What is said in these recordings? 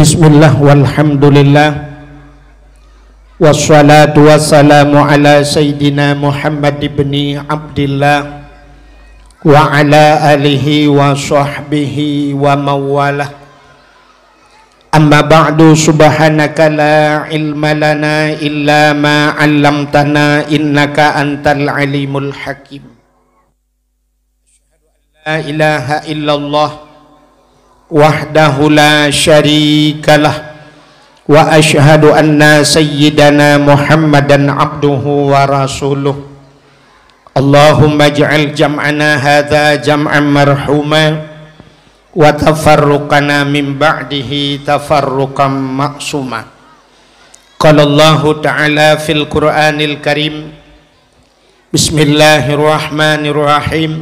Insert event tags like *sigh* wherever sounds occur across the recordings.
Bismillah walhamdulillah Wassalatu wassalamu ala Sayyidina Muhammad ibn Abdillah Wa ala alihi wa sahbihi wa mawalah Amma ba'du subhanaka la ilma lana illa ma 'allamtana innaka antal alimul hakim La ilaha illallah وحده لا شريك له وأشهد أن سيدنا محمدا عبده ورسوله. اللهم اجعل جمعنا هذا جمعا مرحوما وتفرقنا من بعده تفرقا معصوما. قال الله تعالى في القرآن الكريم بسم الله الرحمن الرحيم.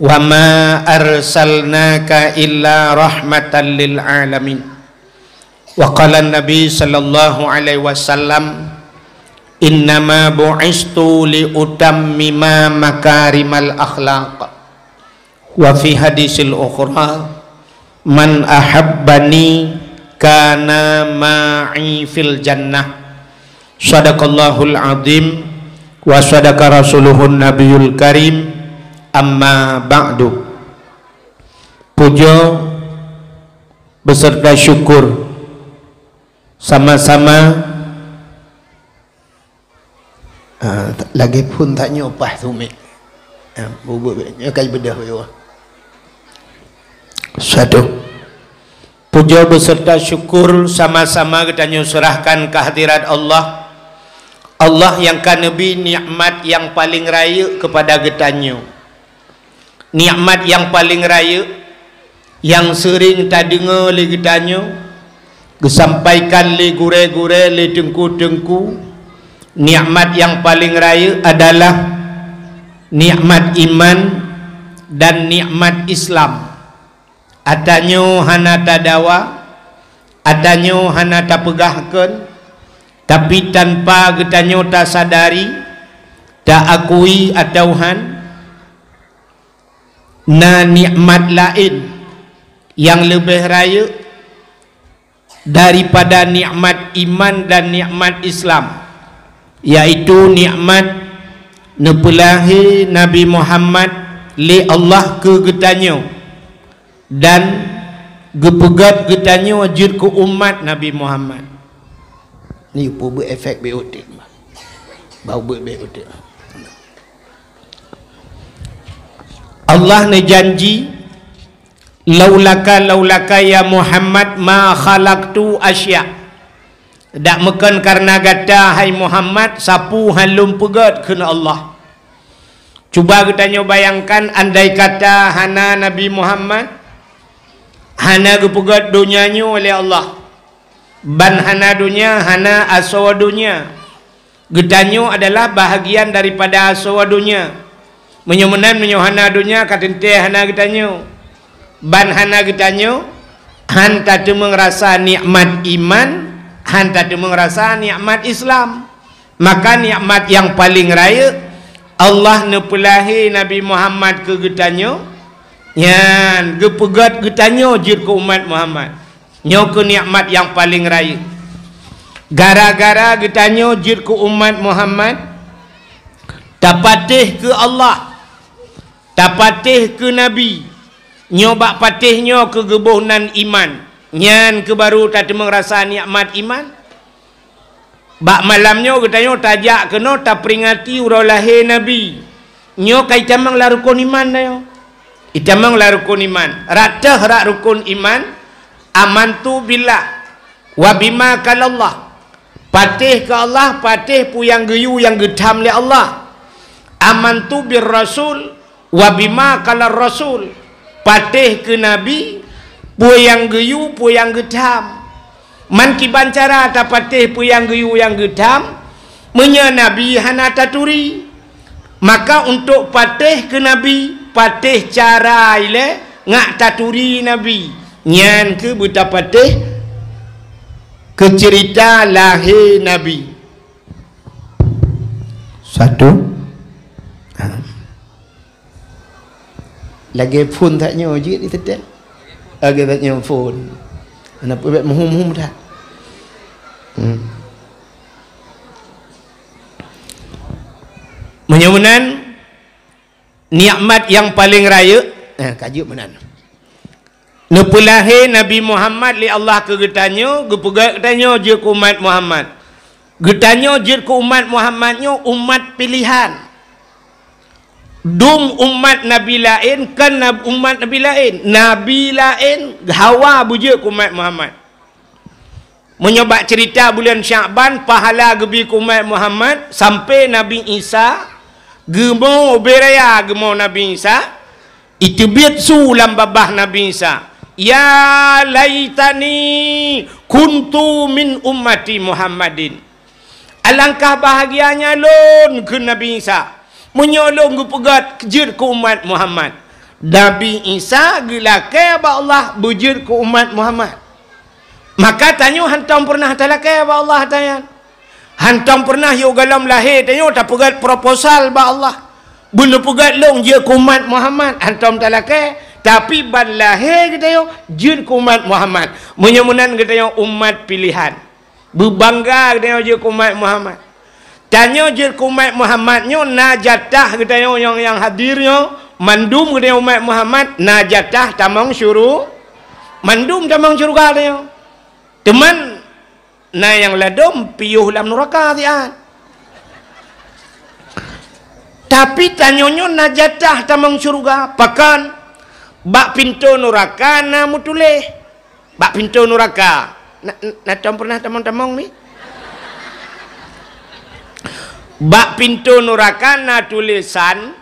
وما أرسلناك إلا رحمة للعالمين. وقال النبي صلى الله عليه وسلم إنما بعثت لأتمم مكارم الأخلاق. وفي حديث الأخرى من أحبني كان معي في الجنة. صدق الله العظيم وصدق رسوله النبي الكريم. Amma ba'du. Puja beserta syukur. Sama-sama. Uh, lagi pun tanya upah tu bubuk mek. Kai bedah satu. Puja beserta syukur sama-sama kita serahkan kehadirat Allah. Allah yang kan Nabi nikmat yang paling raya kepada getanyo nikmat yang paling raya yang sering tak dengar lagi tanya kesampaikan le gure-gure le dengku-dengku. Nikmat yang paling raya adalah nikmat iman dan nikmat Islam. Atanyo hana tadawa atanyo hana tapegahkan tapi tanpa getanyo tak sadari tak akui atau han na nikmat lain yang lebih raya daripada nikmat iman dan nikmat Islam yaitu nikmat nepelahi Nabi Muhammad li Allah ke getanyo dan gepegat getanyo wajib ke umat Nabi Muhammad. Ni pun efek biotik bau biotik Allah ne janji laulaka laulaka ya Muhammad ma khalaqtu asya. Dak meken karena gata hai Muhammad sapu halum pegat kena Allah. Cuba kita nyo bayangkan andai kata hana Nabi Muhammad hana gepegat dunianya oleh Allah. Ban hana dunia hana aswa dunia. Getanyo adalah bahagian daripada aswa dunia menyumenan menyuhana dunia katente hana getanyo ban hana getanyo han tatu mengrasa nikmat iman han tatu mengrasa nikmat Islam. Maka nikmat yang paling raya Allah nepelahi Nabi Muhammad ke getanyo nyan gepegat getanyo jir ke umat Muhammad. Nyo ke nikmat yang paling raya. Gara-gara getanyo jir ke umat Muhammad dapatih ke Allah tak patih ke Nabi? Nyobak patihnya ke gebuhnan iman. Nyan ke baru tak merasa nikmat iman? Bak malamnya katanya tajak kena tak peringati urau lahir Nabi. Nyo kai tamang la rukun iman dayo itamang la rukun iman. Ratah rak rukun iman amantu billah wa bima kalallah. Patih ke Allah patih pu yang geyu yang gedam le Allah. Amantu bir rasul wabima kala rasul. Patih ke nabi pu yang geyu pu yang gedam man kiban cara ta patih pu yang geyu yang gedam menya nabi hana taturi maka untuk patih ke nabi patih cara ile ngak taturi nabi. Nyan ke buta patih ke cerita lahir nabi. Satu lagi phone tak nyo je ni tetap lagi tak nyo phone Kenapa bet muhum-muhum dah? Hmm. Nikmat yang paling raya eh kajuk mana Nepulahi Nabi Muhammad li Allah ke getanya, gepegat getanya je ke umat Muhammad. Getanya je ke umat Muhammadnya umat pilihan. Dum umat Nabi lain kan umat Nabi lain. Nabi lain hawa buja ke umat Muhammad. Menyebab cerita bulan Syakban pahala gebi umat Muhammad sampai Nabi Isa gemo beraya gemo Nabi Isa itu biat su lam babah Nabi Isa Ya laitani kuntu min ummati Muhammadin. Alangkah bahagianya lon ke Nabi Isa. Menyolong ke pegat kejir ke umat Muhammad. Nabi Isa gelake ba Allah bujir ke umat Muhammad. Maka tanya hantam pernah talake ba Allah tanya. Hantam pernah yo galam lahir tanya tak pegat proposal ba Allah. Bunda pegat long je ke umat Muhammad. Hantam talake tapi ban lahir kita yo jin umat Muhammad menyemunan kita yo umat pilihan berbangga kita yo jin umat Muhammad tanya jin umat Muhammad nyo najatah kita yang yang hadirnya mandum kita umat Muhammad najatah tamang syuru mandum tamang syurga kita yo teman na yang ladom piyuh dalam neraka tian tapi tanyonyo najatah tamang syurga pakan bak pintu neraka na mutule bak pintu neraka nak nak pernah tamang-tamang ni bak pintu neraka na tulisan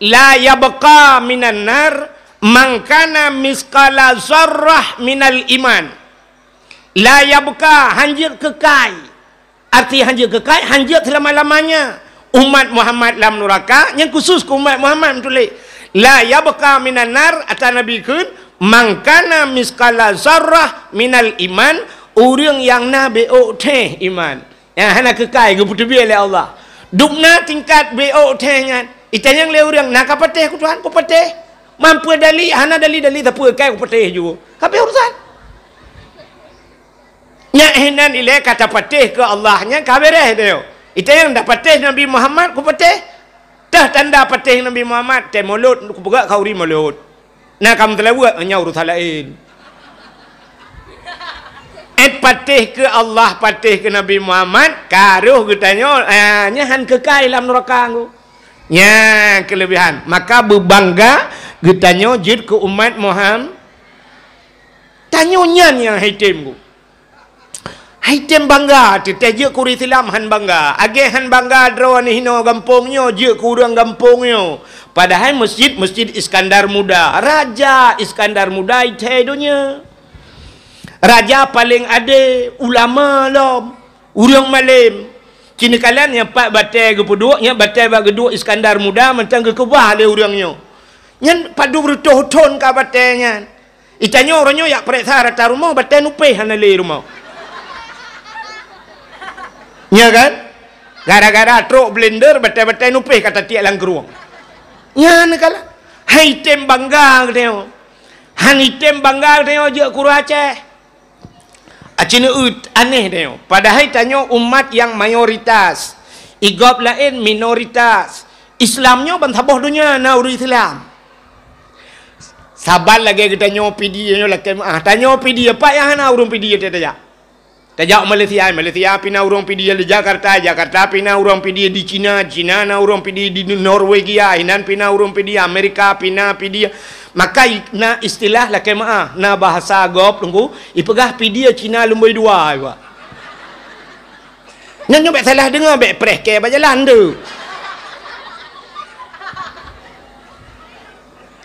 la yabqa minan nar man kana misqala zarrah minal iman. La yabqa hanjir kekal arti hanjir kekal hanjir selama-lamanya. Umat Muhammad dalam neraka yang khusus ke umat Muhammad tulis la yabqa minan nar ata nabi kun mangkana miskala zarrah minal iman. Orang yang nabi o teh iman. Ya hana kekai ke putu oleh Allah dukna tingkat bo teh ngan. Itanya le orang nak apa teh ku tuan? Ku pateh mampu dali hana dali dali tapi kai ku pateh juga kape urusan. Nya hinan ile kata pateh ke Allah nya kabereh deo itanya dapat teh Nabi Muhammad ku pateh Dah tanda patih Nabi Muhammad Teh mulut Aku pegat kau ri mulut. Nah kamu telah buat Hanya urusan lain Et patih ke Allah Patih ke Nabi Muhammad Karuh katanya Hanya han kekal dalam neraka aku Ya kelebihan Maka berbangga Katanya jid ke umat Muhammad Tanya nyan yang hitam aku Haitem bangga tu teje kuri silam han bangga. Age han bangga dro ni hino gampongnya je kurang gampongnya. Padahal masjid masjid Iskandar Muda. Raja Iskandar Muda itu dunia. Raja paling ada ulama lom. Urang malim. Kini kalian yang pak batai ke peduk, yang batai bak geduk Iskandar Muda mentang ke kebah le urangnya. Yang padu bertoh-ton ka batainya. Itanya orangnya yak periksa rata rumah batai nupeh hana le rumah. Ya kan? Gara-gara truk blender betul-betul nupih kata tiak lang keruang. Ya ni kala. Hai tem bangga dia. Hani tem bangga dia je kuru Aceh. Aceh ut aneh dia. Padahal tanya umat yang mayoritas. Igop lain minoritas. Islamnya bantaboh dunia na uri Islam. Sabar lagi kita dia lagi ah tanya pidi apa yang ana urung pidi dia dia. Tajak Malaysia, Malaysia pina urang pidi di Jakarta, Jakarta pina urang pidi di China, China na urang pidi di Norwegia, Inan pina urang pidi Amerika, pina pidi maka na istilah lah kema na bahasa gop tunggu ipegah pidi China lumbai dua iwa. Nyan nyobek salah dengar bek preh ke bajalan tu.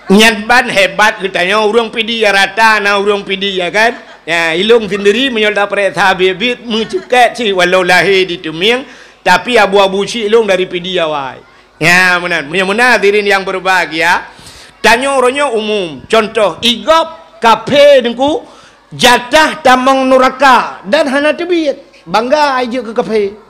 Nyan ban hebat katanya urang pidi rata na urang pidi ya kan? Ya, ilung sendiri menyolda perintah bibit mencekat si walau lahir di tumiang tapi abu-abu si ilung dari pidi awai. Ya, benar. Menyamuna hadirin yang berbahagia. Tanya orangnya umum. Contoh, igop kafe dengku jatah tamang nuraka dan hana tebit. Bangga aja ke kafe.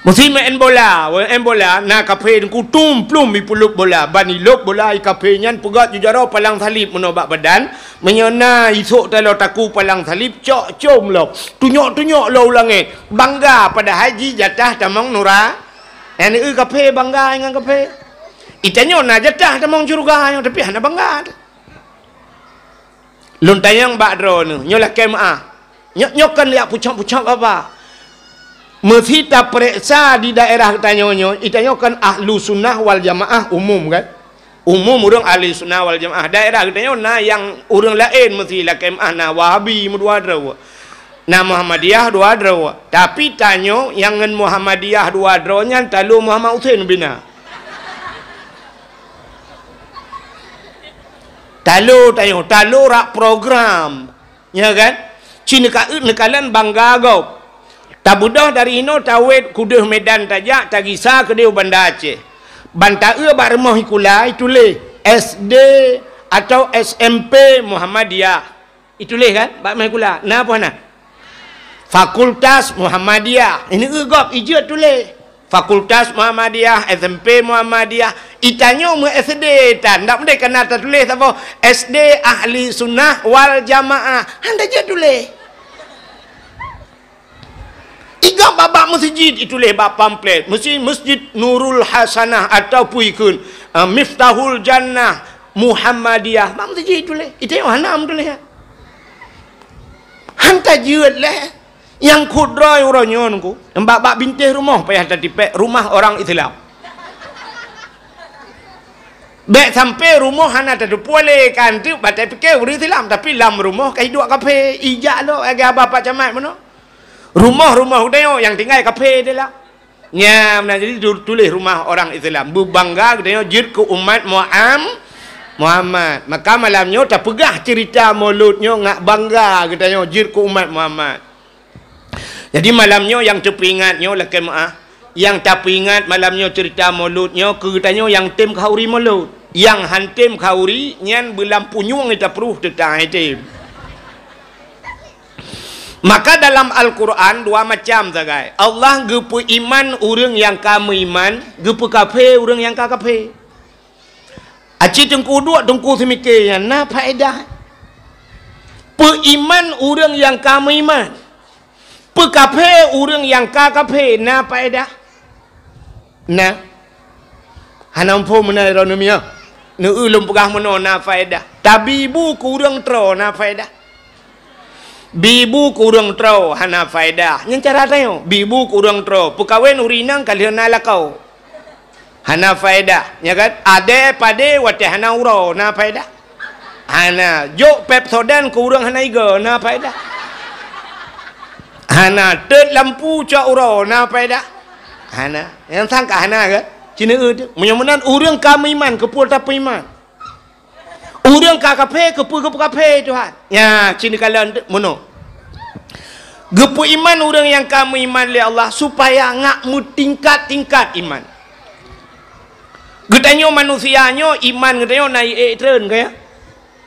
Mesti main bola, main bola, na kafe ku tum plum mi puluk bola, bani lok bola i kafe nyan pegat jujaro palang salib menobak badan, menyona isok talo taku palang salib cok com lo. Tunyok tunyok lo ulangi, bangga pada haji jatah tamang nura. Yang ni kafe bangga dengan kafe. Itanya na jatah tamang curuga yang tapi hana bangga. Luntayang bakdro ni, nyolah kemah. Nyok nyokan lihat pucak-pucak apa? Mesti tak periksa di daerah tanyonyo, itanya kan ahlu sunnah wal jamaah umum kan? Umum orang ahli sunnah wal jamaah. Daerah katanya na yang orang lain mesti lah kemah na wahabi dua draw. Na Muhammadiyah dua draw. Tapi tanyo yang ngan Muhammadiyah dua draw nya talu Muhammad Usain bina. Talu tanyo, talu rak program. Ya kan? Cina ka nekalan bangga gau. Tak budah dari ino tawet kuduh medan tajak tak kisah ke dia bandar Aceh. Bantae bak remah ikula itulah SD atau SMP Muhammadiyah. Itulah kan bak remah ikula. Napa nak? Fakultas Muhammadiyah. Ini egop ijat tulis. Fakultas Muhammadiyah, SMP Muhammadiyah. Itanya mu SD. Tak boleh kena tertulis apa? SD Ahli Sunnah wal Jamaah. Anda je tulis. Tiga babak masjid itu bab pamflet. Mesti masjid Nurul Hasanah atau puikun uh, Miftahul Jannah Muhammadiyah. Bab masjid itu. Itu yang hanam tu leh. Hantar jiut leh. Yang kudrai orang nyon ku. Mbak bak bintih rumah payah tadi rumah orang Islam. Bek sampai rumah hana tadi boleh kan tu batai fikir orang Islam tapi lam rumah kai dua kafe ijak lo agak apa camat mana? Rumah-rumah dia yang tinggal kafe dia lah. Nya, nah, jadi tulis rumah orang Islam. Berbangga dia jid ke umat Muam Muhammad. Maka malamnya tak pegah cerita mauludnya ngak bangga katanya jid ke umat Muhammad. Jadi malamnya yang terperingatnya lah kemaah. Yang tak peringat malamnya cerita mauludnya katanya yang tim kauri maulud. Yang hantim kauri nyan belampu nyung kita perlu tentang itu. Maka dalam Al-Quran dua macam sagai. Allah gepu iman orang yang kamu iman, gepu kafe orang yang kafe. Aci tengku dua tengku semikirnya, na faedah. Peiman orang yang kamu iman. Pekafe orang yang kafe, na faedah. Na. Hanam pun menaik ronomia. Nu ulum pegah meno na faedah. Tabibu kurang tro na faedah. Bibu kurang trau hana faedah. Yang cara tayo, bibu kurang trau. Pekawin urinang kalian nala kau. Hana faedah. Ya kan? Ade pade wate hana uro na faedah. Hana jo pepsodan kurang hana iga na faedah. Hana tet lampu ca uro na faedah. Hana. Yang sangka hana ke? Cina ud. Menyamunan urang kami iman kepul tapi iman. Urang ka kafe ke pu ke kafe Tuhan. Ya, cini kalian mono. Gepu iman orang yang kamu iman li Allah supaya ngak mu tingkat-tingkat iman. Getanyo manusianya iman getanyo naik eh tren kaya.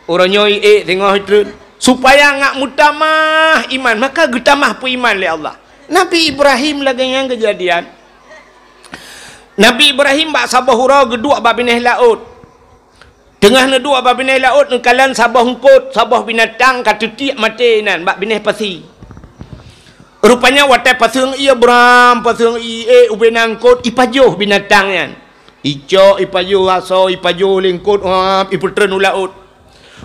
Orangnya eh tengok tren supaya ngak mutamah iman maka getamah pu iman li Allah. Nabi Ibrahim lagi yang kejadian. Nabi Ibrahim bak sabah hura gedua bab bineh laut. Tengah ne dua bab bineh laut ne kalan sabah hungkut, sabah binatang katu tiak mati nan bab bineh pasi. Rupanya watai pasung ia beram, pasung ia ubenang kot ipajuh binatang yan. Ijo ipajuh aso ipajuh lingkut ap iputren ulaut.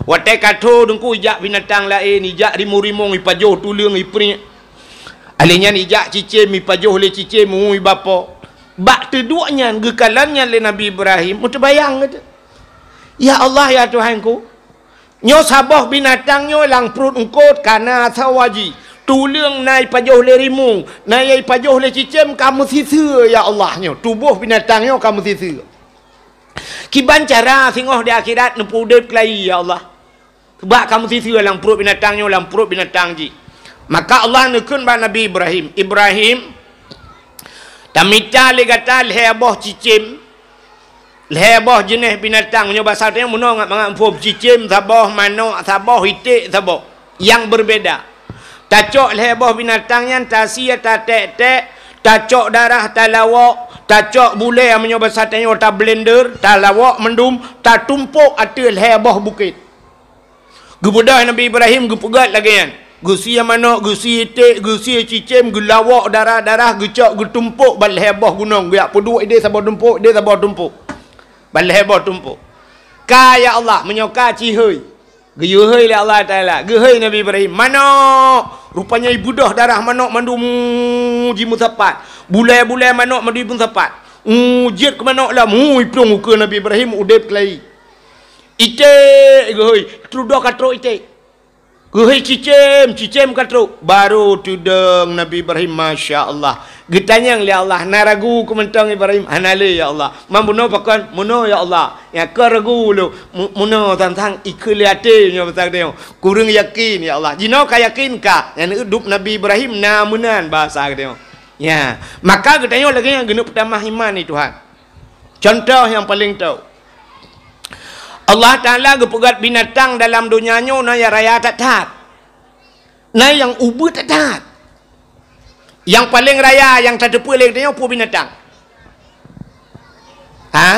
Watai kato dengku ijak binatang lain ijak rimu-rimung ipajuh tulung ipri. Alinya ijak cicim ipajuh le cicim mu bapa. Bak teduanya gekalannya le Nabi Ibrahim mutabayang kata. Ya Allah ya Tuhanku. Nyo sabah binatangnya lang perut engkot kana sawaji. Tulung nai pajuh le rimung, nai pajuh le cicem kamu sisa ya Allah nyo. Tubuh binatangnya kamu sisa. Kiban cara singoh di akhirat nempu udip kelai ya Allah. Sebab kamu sisa lang perut binatangnya lang perut binatang ji. Maka Allah nekun ba Nabi Ibrahim. Ibrahim tamita le kata le aboh cicem Lebah jenis binatang nyoba satu yang menong mangan pop cicim sabah manok sabah itik sabah yang berbeda. Tacok lebah binatang yang tasia tatek tek tacok darah talawak tacok bule yang menyobas tanya ta blender talawak mendum ta tumpuk atil hebah bukit gebudah Nabi Ibrahim gepugat lagi kan Gusi yang mana, gusi itik, gusi cicim, gelawak darah-darah, gecak, getumpuk, balik hebah gunung. Giak peduk dia sabar tumpuk, dia sabar tumpuk. Balik hebah tumpuk. Kaya Allah, menyoka cihoi. Geyuhoi oleh Allah Ta'ala. Geyuhoi Nabi Ibrahim. Mana? Rupanya ibu dah darah manok mandu jimu sapat. Bulai-bulai manok mandu ibu sapat. Ujit ke manok lah. Mu ipung muka Nabi Ibrahim udep kelai. Itik geyuhoi. Trudah katrok itik. Geyuhoi cicim. Cicim katrok. Baru tudung Nabi Ibrahim. Masya Allah. Getanya oleh Allah. Naragu kementang Ibrahim. Hanale ya Allah. Mampuno pakan. Muno ya Allah. Ya ke ragu lu. Muno tentang ikhliati. Ya betul dia. Kurang yakin ya Allah. Jino ka yakin ka. Yang hidup Nabi Ibrahim. Namunan bahasa dia. Ya. Maka getanya lagi yang genuk pertama iman ni Tuhan. Contoh yang paling tahu. Allah Ta'ala gepugat binatang dalam dunianya. Na ya raya tak tak. Na yang ubu tak tak. Yang paling raya yang tak ada paling dia apa binatang? Ha?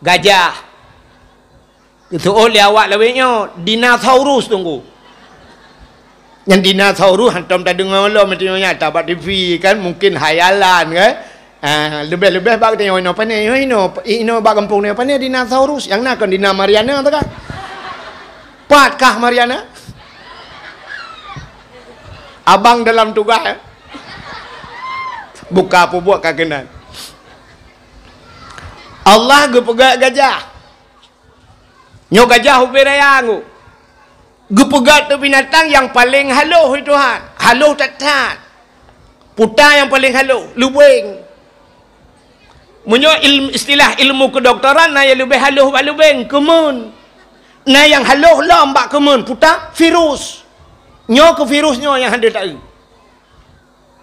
Gajah. Itu oleh awak leweknya dinosaurus tunggu. Yang dinosaurus hantam tak dengar lah macamnya tak dapat TV kan mungkin hayalan kan. Ah, lebih-lebih bak tengok ino apa ni? Ino ino bak kampung ni apa ni dinosaurus yang nak kan dina Mariana tu kan? Patkah Mariana? Abang dalam tugas eh? Buka apa buat kagenan Allah gepegat gajah Nyo gajah ubi raya ngu Gepegat tu binatang yang paling haluh Tuhan Haluh tak tak Putar yang paling haluh Lubeng Menyo ilmu, istilah ilmu kedokteran Na yang lebih haluh bak lubeng Kemun Na yang haluh lah mbak kemun Putar virus Nyo ke virusnya yang ada tak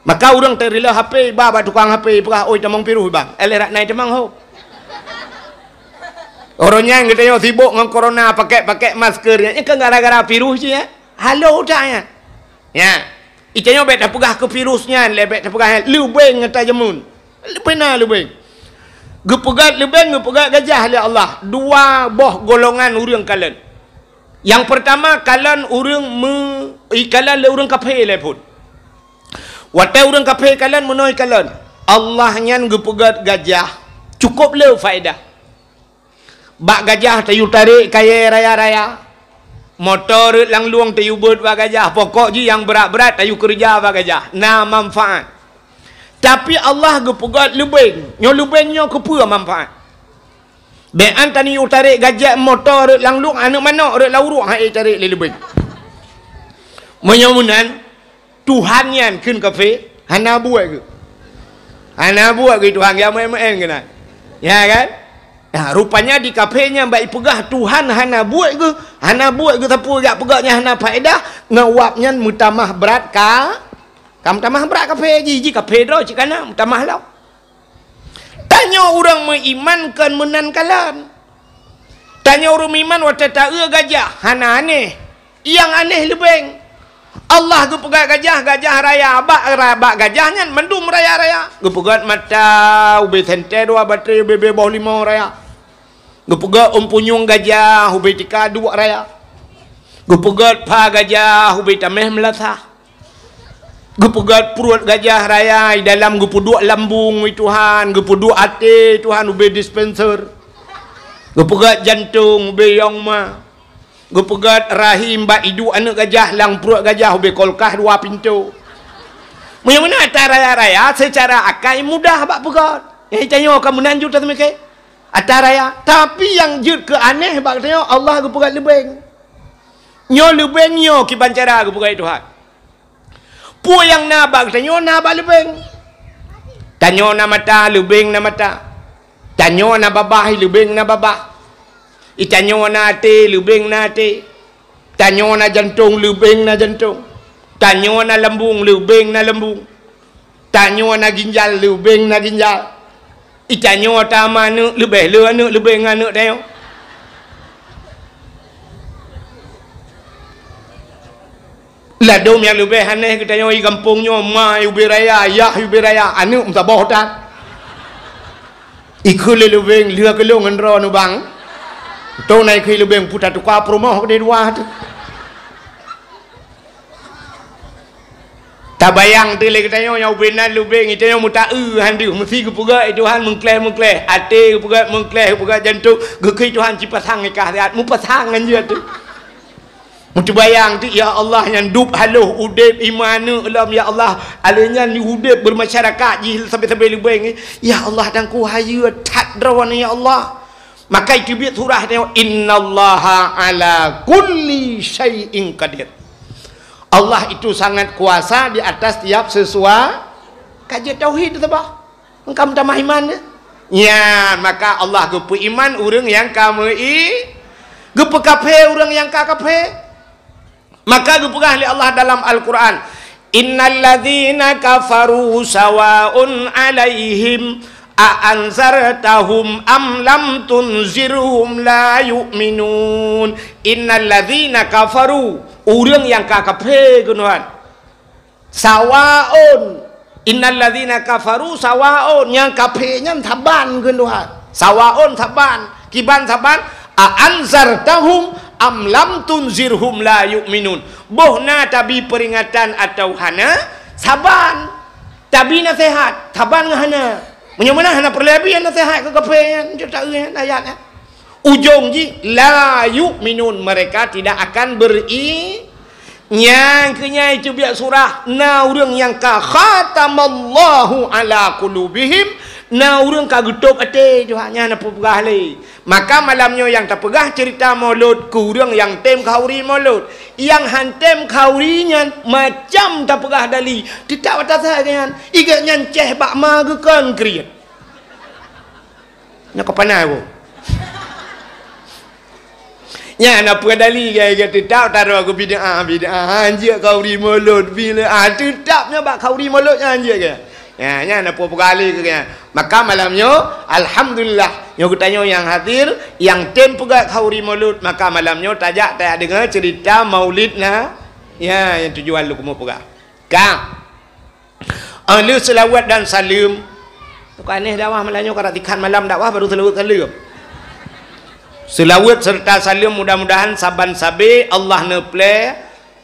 Maka orang terila HP, baba tukang HP, perah, oi tamang piruh bang. Eleh rak naik tamang ho. Orangnya yang kita sibuk dengan corona pakai-pakai masker ya. Ini kan gara-gara virus ya. Halo dah ya. Ya. Itanya bet pegah ke virusnya, lebet dah pegah lubeng ngata jemun. Pena lubeng. Gepegat lubeng, gepegat gajah oleh Allah. Dua boh golongan urang kalian. Yang pertama kalian urang me ikalan le urang kafe le pun. Watai orang kafir kalian menoi kalian. Allah nyan gepegat gajah. Cukup le faedah. Bak gajah tayu tarik kaya raya-raya. Motor lang luang tayu buat bak gajah. Pokok je yang berat-berat tayu kerja bak gajah. Na manfaat. Tapi Allah gepegat lebeng. Nyo lebengnya kepa manfaat. Bean tani tarik gajah motor lang luang anak mana rek lauruk hai tarik le lebeng. Menyamunan Tuhan yang kun kafe hana buat ke? Hana buat ke Tuhan? Yang main-main kena ya kan? Ya, rupanya di kafenya baik pegah Tuhan hana buat ke? Hana buat ke? Tapi gak pegahnya hana faedah ngawapnya mutamah berat ka kamu tamah berat kafe ji ji kafe do cik kana mutamah lau tanya orang mengimankan menan kalam tanya orang iman wata tak gajah hana aneh yang aneh lebeng Allah tu pegat gajah, gajah raya. Bak bak gajahnya mendum raya-raya. Gu pegat mata ubi sente dua bateri ubi bawah lima raya. Gu pegat umpunyung gajah ubi tika dua raya. Gu pegat pa gajah ubi tameh melatah. Gu pegat perut gajah raya dalam gu puduk lambung Tuhan, gu puduk hati Tuhan ubi dispenser. Gu pegat jantung ubi yang mah. Gepegat rahim bak hidup anak gajah lang perut gajah be kolkah dua pintu. Macam mana atas raya-raya secara akal mudah bak pegat. Eh tanya kamu nanjut tak semike? Atas raya. Tapi yang jut ke aneh bak tanya Allah gepegat lebeng. Nyo lebeng nyo ki bancara gepegat Tuhan. Pu yang na bak tanya na bak lebeng. Tanya na mata lebeng na mata. Tanya na babah lebeng na babah. Itanyo na ate, lubeng na ate. Tanyo na jantung, lubeng na jantung. Tanyo na lambung, lubeng na lambung. Tanyo na ginjal, lubeng na ginjal. Itanyo ta mana lebih lu anak lebih anak dia. Lah dom yang lebih aneh kita yang kampungnya ma ubi raya ya ubi raya anu tak boh tak ikut lebih lihat kelong ngendro nu bang. Tu naik ke lebih putar tu kau promo ke dua tu. Tak bayang tu lagi kita yang ubi nan lebih kita yang muta eh handu mesti ke puga Tuhan mengkleh mengkleh. Ate ke puga mengkleh ke puga jantung ke Tuhan cipasang ikah lihat mu pasang aja tu Mesti bayang tu ya Allah yang dub haluh udip imanu alam ya Allah. Alanya ni udip bermasyarakat ji sampai-sampai lebih ya Allah dan ku hayu tat drawan ya Allah. Maka itu biat surah dia innallaha ala kulli syai'in qadir. Allah itu sangat kuasa di atas tiap sesuatu kaji tauhid tu bah engkau tambah iman ya? Maka Allah gepu iman urang yang kamu i gepu kafe urang yang ka Maka dipegah oleh Allah dalam Al-Quran. Innal ladzina kafaru sawa'un alaihim a anzartahum am lam tunzirhum la yu'minun. Innal ladzina kafaru urang yang kafir gunuan. Sawa'un Innal ladzina kafaru sawa'un yang kafirnya taban gunuan. Sawa'un taban, kiban taban a anzartahum am lam tunzirhum la yu'minun. Bohna tabi peringatan atau hana saban. Tabi nasihat taban hana. Menyamana hana perlebih nasihat ke kepen tak ayat eh. ujung ji la yu'minun. Mereka tidak akan beri yang kenya itu biar surah. Na urang yang ka khatamallahu ala qulubihim. Na urang ka gutup ate johanya na pugah le maka malamnya yang tak pegah cerita maulud kurang yang tem kauri maulud. Yang hantem kaurinya macam tak pegah dali tidak atas saya dengan igaknya ceh bak kan kriat nak kepanai bu Ya nak pun dali gaya gaya tetap taruh aku bid'ah bid'ah anjir kauri mulut bila ah tetapnya bak kauri mulut anjir gaya Ya, nya nak pun kali ke kan. Maka malamnya alhamdulillah yang tanya yang hadir yang tem pegat khauri maulud maka malamnya tajak tak dengar cerita maulid na ya yang tujuan lu kamu pegat. Ka. Ahli selawat dan salim. Bukan aneh dakwah malamnya kalau tikan malam dakwah baru selawat salim. Selawat serta salim mudah-mudahan saban sabi Allah neple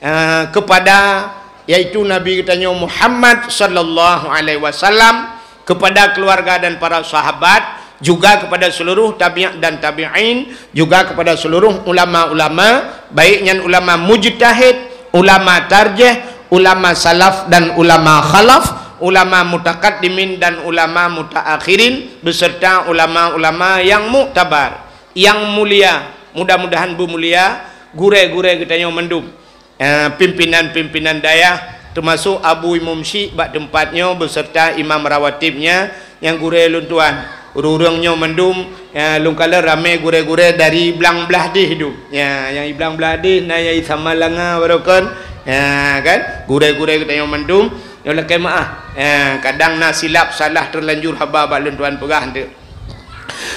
uh, kepada yaitu Nabi kita Muhammad sallallahu alaihi wasallam kepada keluarga dan para sahabat juga kepada seluruh tabi'in dan tabi'in juga kepada seluruh ulama-ulama baiknya ulama mujtahid ulama tarjih ulama salaf dan ulama khalaf ulama mutakaddimin dan ulama mutaakhirin beserta ulama-ulama yang muktabar yang mulia mudah-mudahan bu mulia gure-gure kita yang mendum. Eh, pimpinan-pimpinan daya termasuk Abu Imam Syik bak tempatnya beserta imam rawatibnya yang gure luntuan urung-urungnya mendum ya lung kala ramai gure-gure dari belang belah di hidup. Ya yang belang belah di na sama langa barokan ya kan? Gure-gure kita yang mendum. Yang lekai maaf ya kadang na silap salah terlanjur haba bak luntuan pegah tu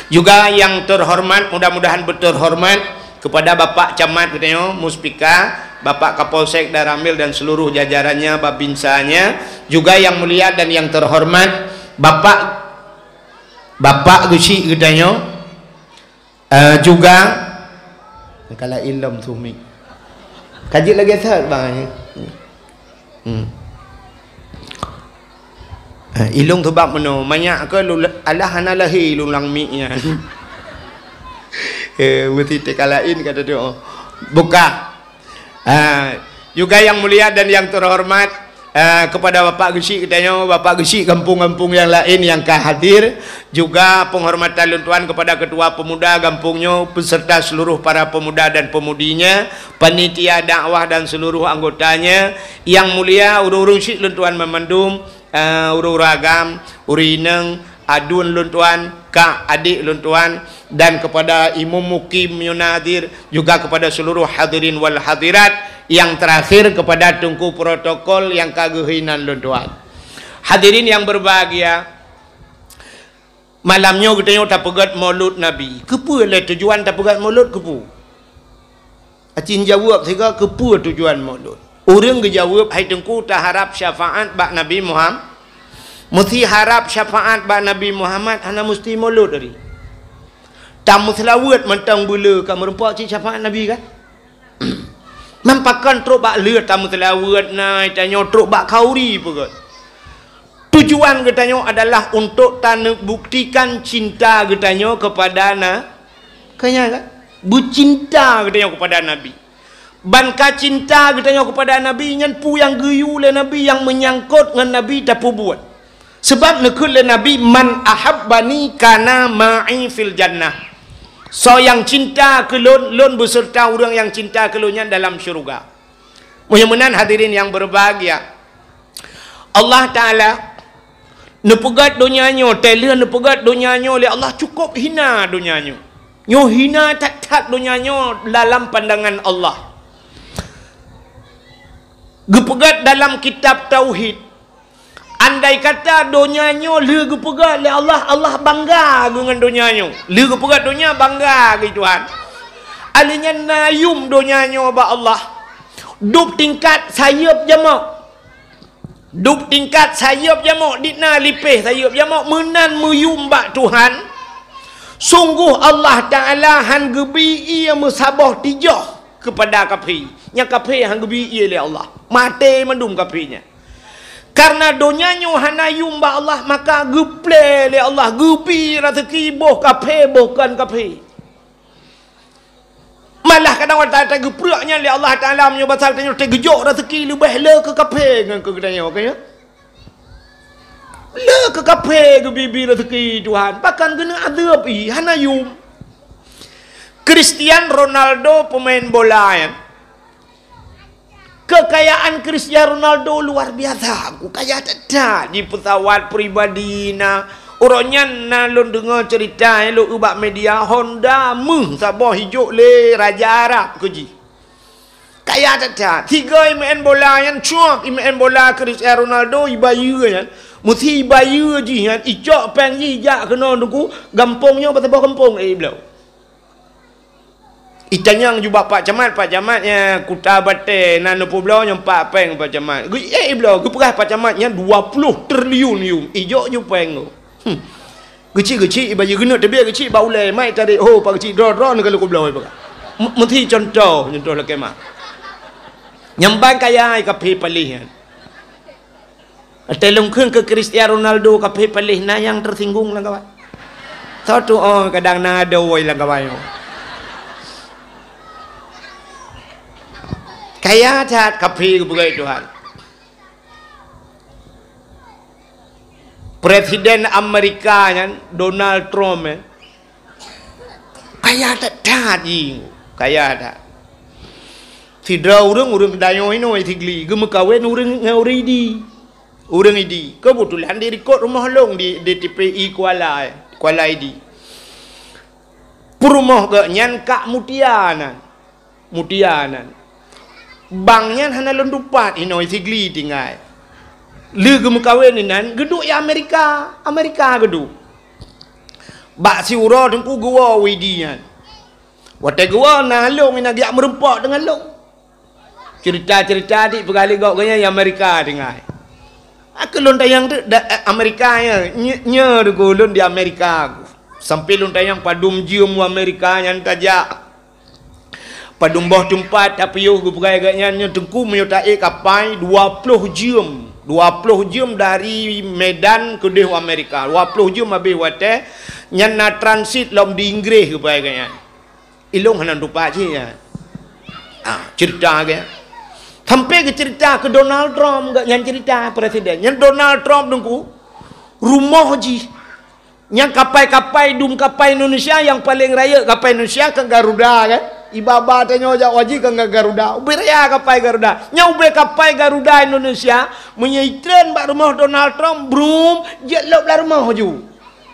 juga yang terhormat mudah-mudahan betul hormat kepada Bapak Camat katanya Muspika Bapak Kapolsek Daramil dan seluruh jajarannya, babinsanya, juga yang mulia dan yang terhormat, Bapak Bapak Gusi Gedanyo, uh, juga kalau ilmu sumi. Kaji lagi sah bang. Hmm. Uh, ilung tu bab mana? Banyak ke lu Allah hanalahi ilung lang mi nya. *laughs* eh mesti tekalain kata dia. Buka Ha, juga yang mulia dan yang terhormat uh, kepada Bapak Gesi katanya Bapak Gesi kampung-kampung yang lain yang kah hadir juga penghormatan luntuan kepada ketua pemuda kampungnya beserta seluruh para pemuda dan pemudinya panitia dakwah dan seluruh anggotanya yang mulia urung-urung syik luntuan memendum uh, urung ragam urineng adun luntuan kak adik luntuan dan kepada Imam Mukim Yunadir juga kepada seluruh hadirin wal hadirat yang terakhir kepada tungku protokol yang kaguhinan luntuan hadirin yang berbahagia malamnya kita yang tak pegat maulud Nabi. Kepu lah tujuan tak pegat maulud kepu. Acin jawab sehingga kepu tujuan maulud orang jawab hai tengku tak harap syafaat bak Nabi Muhammad mesti harap syafaat bak Nabi Muhammad hana mesti mulut dari tamu selawat mentang bula kamu rempak cik syafaat Nabi kan *clears throat* Mampakan truk bak lir tamu selawat naik tanya truk bak kauri pun Tujuan katanya adalah untuk tanah buktikan cinta katanya kepada na kaya kan? Bercinta katanya kepada Nabi. Banka cinta katanya kepada Nabi yang pu yang geyu le Nabi yang menyangkut dengan Nabi tak buat. Sebab nekul le Nabi man ahabbani kana ma'i fil jannah. So yang cinta ke lon lon beserta orang yang cinta ke dalam syurga. Mudah-mudahan hadirin yang berbahagia. Allah Taala Nepegat dunianya, telah nepegat dunianya oleh Allah cukup hina dunianya. Nyo hina tak tak dunianya dalam pandangan Allah. Gepegat dalam kitab Tauhid. Andai kata dunianya le gepegat oleh Allah, Allah bangga dengan dunianya. Le gepegat dunia bangga ke Tuhan. Alinya nayum dunianya ba Allah. Duk tingkat sayap jamak Duk tingkat sayap jamak ditna lipih sayap jamak menan meyumbak Tuhan. Sungguh Allah Taala han gebi ia mesabah tijah kepada kapi. Nya kapi han gebi ia le Allah. Mati mendum kapinya. Karena donyanya hana yumbak Allah maka geple le Allah gebi rezeki boh kapi bukan kapi. Malah kadang orang tak tahu peraknya oleh Allah Ta'ala menyebab pasal tanya tergejok rezeki lebih le ke kafe dengan ke kedanya okay, ya? Le ke kafe ke bibi rezeki Tuhan. Bahkan kena adab i hana yum. Cristiano Ronaldo pemain bola ya. Kekayaan Cristiano Ronaldo luar biasa. Aku kaya tak di pesawat pribadi na Orangnya nak lu dengar cerita lu ubah media Honda mu sabah hijau le Raja Arab keji. Kaya tak. Tiga main bola yang cuak main bola Cristiano Ronaldo ibayu kan. Mesti ibayu je kan. Icok peng je jak kena duku. Gampungnya apa kampung eh belau. Itanyang juga Pak Camat, Pak Camat ya kuta bate nanu pulau yang Peng Pak Camat. Eh belau, gue perah Pak Camat yang 20 triliun yum. Ijok je peng. Hmm. Kecil-kecil baju genut tapi kecil bau le mai tadi oh pak draw draw kalau kau belau pak. Mesti contoh contoh lah kemah. Nyambang kaya ai kape palih kan. Telung ke Cristiano Ronaldo kape palih na yang tersinggung lah kawan. Satu oh kadang na ada woi lah kawan. Kaya cat kape kebukai Tuhan. Presiden Amerika kan Donald Trump eh. Kaya tak tadi. Kaya tak. Sidra orang orang dayo ini oi tigli. Gemu kawin orang ngau di. Orang ini. Kebetulan di rekod rumah long di di TPI Kuala eh. Kuala ID. Perumah ke nyan kak mutianan. Mutianan. Bangnya hana lendupat ini oi tigli tinggal. Lu ke mukawin ni nan geduk ya Amerika, Amerika geduk. Bak si tengku gua widi kan. Wate gua nalung ina dia merempak dengan long. Cerita-cerita di pegali gak gaya ya Amerika dengar. Aku lon tayang tu da, Amerika ya, nya de golon di Amerika. Sampai lon tayang padum jium Amerika yang tajak. Padum boh tempat tapi yo gu pegai gaknya nya tengku menyutai kapai 20 jium 20 jam dari Medan ke Dehu Amerika. 20 jam habis wate nyan na transit lom di Inggris pai kan ilung hanan rupa je ya. Ah cerita ke sampai ke cerita ke Donald Trump gak nyan cerita presiden. Nyan Donald Trump nunggu rumah ji nyan kapai-kapai dum kapai Indonesia yang paling raya kapai Indonesia ke Garuda kan ibaba tanya ojak wajib ke Garuda? Ubiraya kapai Garuda. Nyau be kapai Garuda Indonesia. Menyaitren bak rumah Donald Trump brum jet lop la rumah ju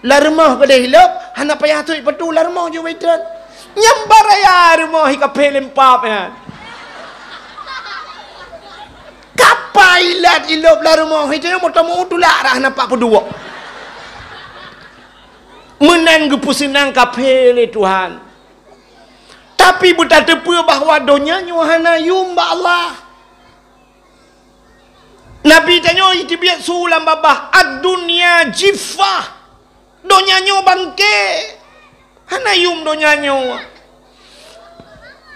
la rumah ke deh lop hana payah tu petu la rumah ju waitren nyambaraya rumah hi kapai lempap ya. Kapai lat ilop la rumah hi tanya motor mu tulak dah nampak pedua. Menan gepusinang kapai le Tuhan tapi buta tepu bahawa dunia nyuhana yumba Allah. Nabi tanya itu biar sulam babah ad-dunya jifah. Donya nyo bangke. Hana yum donya nyo.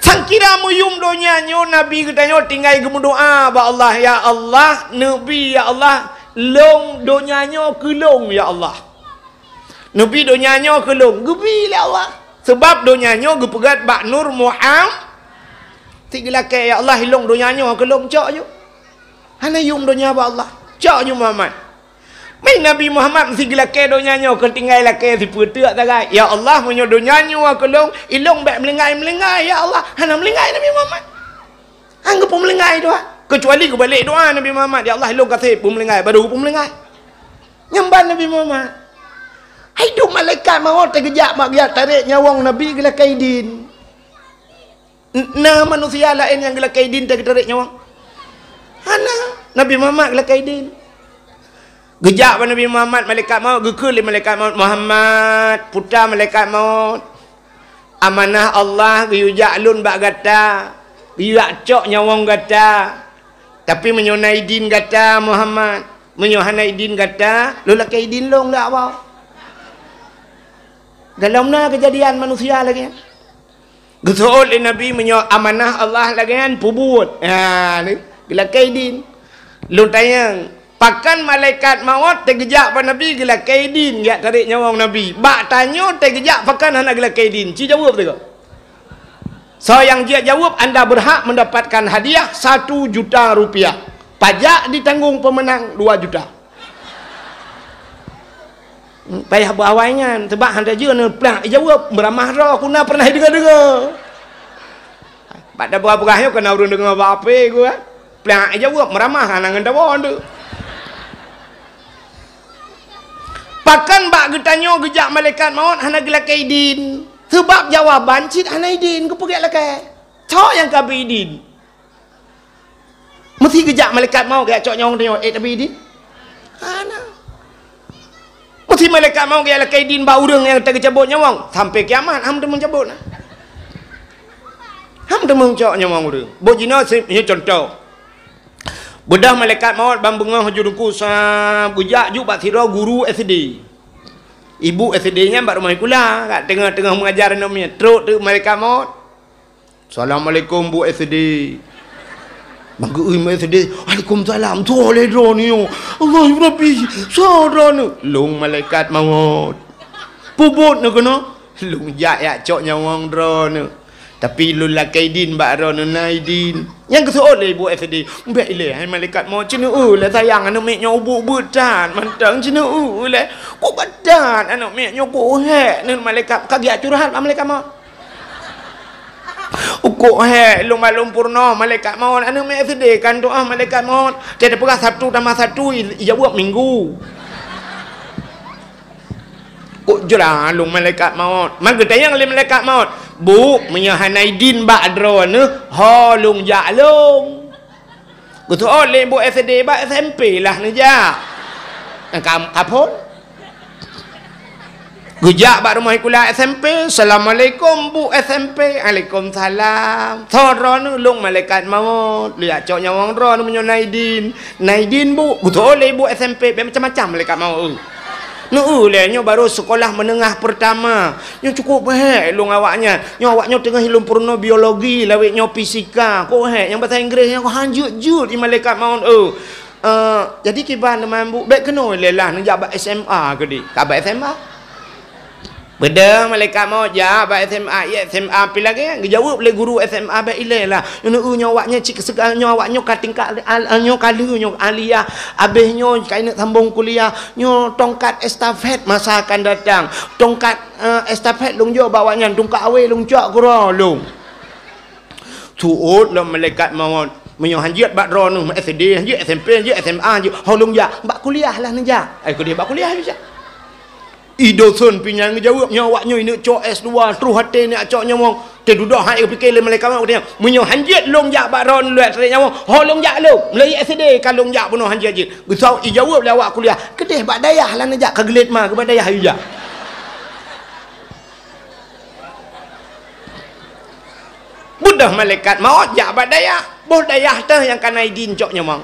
Sangkira mu yum donya nyo Nabi katanya tinggal gemu doa ba Allah ya Allah Nabi ya Allah long donya nyo kelong ya Allah. Nabi donya nyo kelong gebi lah Allah. Sebab donya nyo gepegat bak nur Muhammad. Tiga ke ya Allah hilong donya nyo kelong cok yo. Hana yung dunia ba Allah. Cak you Muhammad. Mai Nabi Muhammad mesti gila ke dunia nyo ke tinggal la ke si putuk tagai. Ya Allah menyo dunia nyo aku long ilong bak melengai melengai ya Allah. Hana melengai Nabi Muhammad. Anggap pun melengai doa. Kecuali ke balik doa Nabi Muhammad. Ya Allah ilong kasih pun melengai baru pun melengai. Nyamban Nabi Muhammad. Hidup malaikat maut terkejap mak dia tarik nyawang Nabi gila kaidin. Nah manusia lain yang gila kaidin tarik nyawang. Hana Nabi Muhammad lah kaidin. Gejak pada Nabi Muhammad malaikat maut gekul malaikat maut Muhammad putra malaikat maut. Amanah Allah giyujak lun bak gata. Giyujak cok nyawang gata. Tapi menyonai din gata Muhammad. Menyohanai gata. Lu lah kaidin long dah apa. Dalam mana kejadian manusia lagi? Gesul Nabi menyo amanah Allah lagi kan pubut. Ha ni gila kaidin lu tayang pakan malaikat maut tergejak pada nabi gila kaidin dia tarik nyawa nabi. Bak tanya tergejak pakan anak gila kaidin ci jawab tu so yang dia jawab anda berhak mendapatkan hadiah satu juta rupiah. Pajak ditanggung pemenang dua juta payah berawainya sebab anda je ni pelang jawab beramah roh kuna pernah dengar-dengar pada berapa-berapa kena urun dengar apa-apa gue eh? Pelak jawab meramah anak ngenda bon tu. Pakan bak getanyo gejak malaikat maut hana gelak kaidin. Sebab jawaban cit hana idin ke pergi lakai. Cok yang kabi idin. Mesti gejak malaikat maut gak cok nyong tengok eh tapi idin. Hana. Mesti malaikat maut gak lakai idin bau urang yang terkecabut nyawang sampai kiamat ham tu mencabut. Ham tu mencok nyawang urang. Bojina ni contoh. Bedah malaikat maut bambengah juruku sa bujak juk bak sira guru SD. Ibu SD-nya bak rumah kula kat tengah-tengah mengajar nak punya truk tu malaikat maut. Assalamualaikum Bu SD. Ui mai SD. Waalaikumsalam. Tu oleh dro ni. Allah Rabbi. Sadra ni. Long malaikat maut. Pubut nak kena. Long jak ya cok nyawang dro ni. Tapi lu lakai din bak ro naidin. Yang kesuot le ibu SD. Mbak ile hai malaikat mau cina u le sayang anak mek nyo bu budan mantang cina u le. Ko badan anak mek nyo ko he nan malaikat kagia curhat malaikat mau. Uko he lu malum purno malaikat mau anak mek SD kan doa malaikat mau. Tiada pernah satu tambah satu jawab minggu. Kok jerah lu malaikat maut. Maka tayang le malaikat maut. Bu, menyahanai din bak dro ne, ha lung ja lung. Kutu oh le bu SD bak SMP lah ne ja. Kam kapon. Gujak bak rumah kula SMP. Assalamualaikum bu SMP. Waalaikumsalam. Thoro ne lung malaikat maut. Lihat cok nyawang dro ne menyahanai din. Naidin bu. Oh le bu SMP. Macam-macam malaikat maut. Nu le nyo baru sekolah menengah pertama. Nyo cukup baik long awaknya. Nyo awaknya tengah ilmu purno biologi, lawik nyo fisika. Ko he yang bahasa Inggeris nyo hanjut jut di malaikat maut. Uh, jadi kiban teman bu, baik kena lelah nak jabat SMA ke di. Kabat SMA? Beda malaikat mau ja ba SMA ya SMA pi lagi kan jawab oleh guru SMA ba ile lah. Nyo u nyo awaknya cik segal nyo awak nyo kating ka nyo kalu nyo alia abeh nyo kain sambung kuliah nyo tongkat estafet masa akan datang. Tongkat uh, estafet lung jo bawanya tongkat awe lung cak gura lung tuut lah malaikat mau menyo hanjiat bak ro nu SD hanjiat SMP hanjiat SMA hanjiat holung ja bak kuliah lah nja ai kuliah bak kuliah bisa Idosun pinyang jawab nyawa nyo ini cok es dua tru hati ni cok nyawang te duduk hai fikir le mereka mau dia menyo hanjit long jak baron luat tre nyawang ho long jak lu. Melai SD kan long jak penuh hanjit je gusau i jawab le awak kuliah. Kedeh bak dayah lah nejak kagelit ma ke dayah ayu jak. Budah malaikat maut jak bak dayah. Boh dayah teh yang kanai din cok nyawang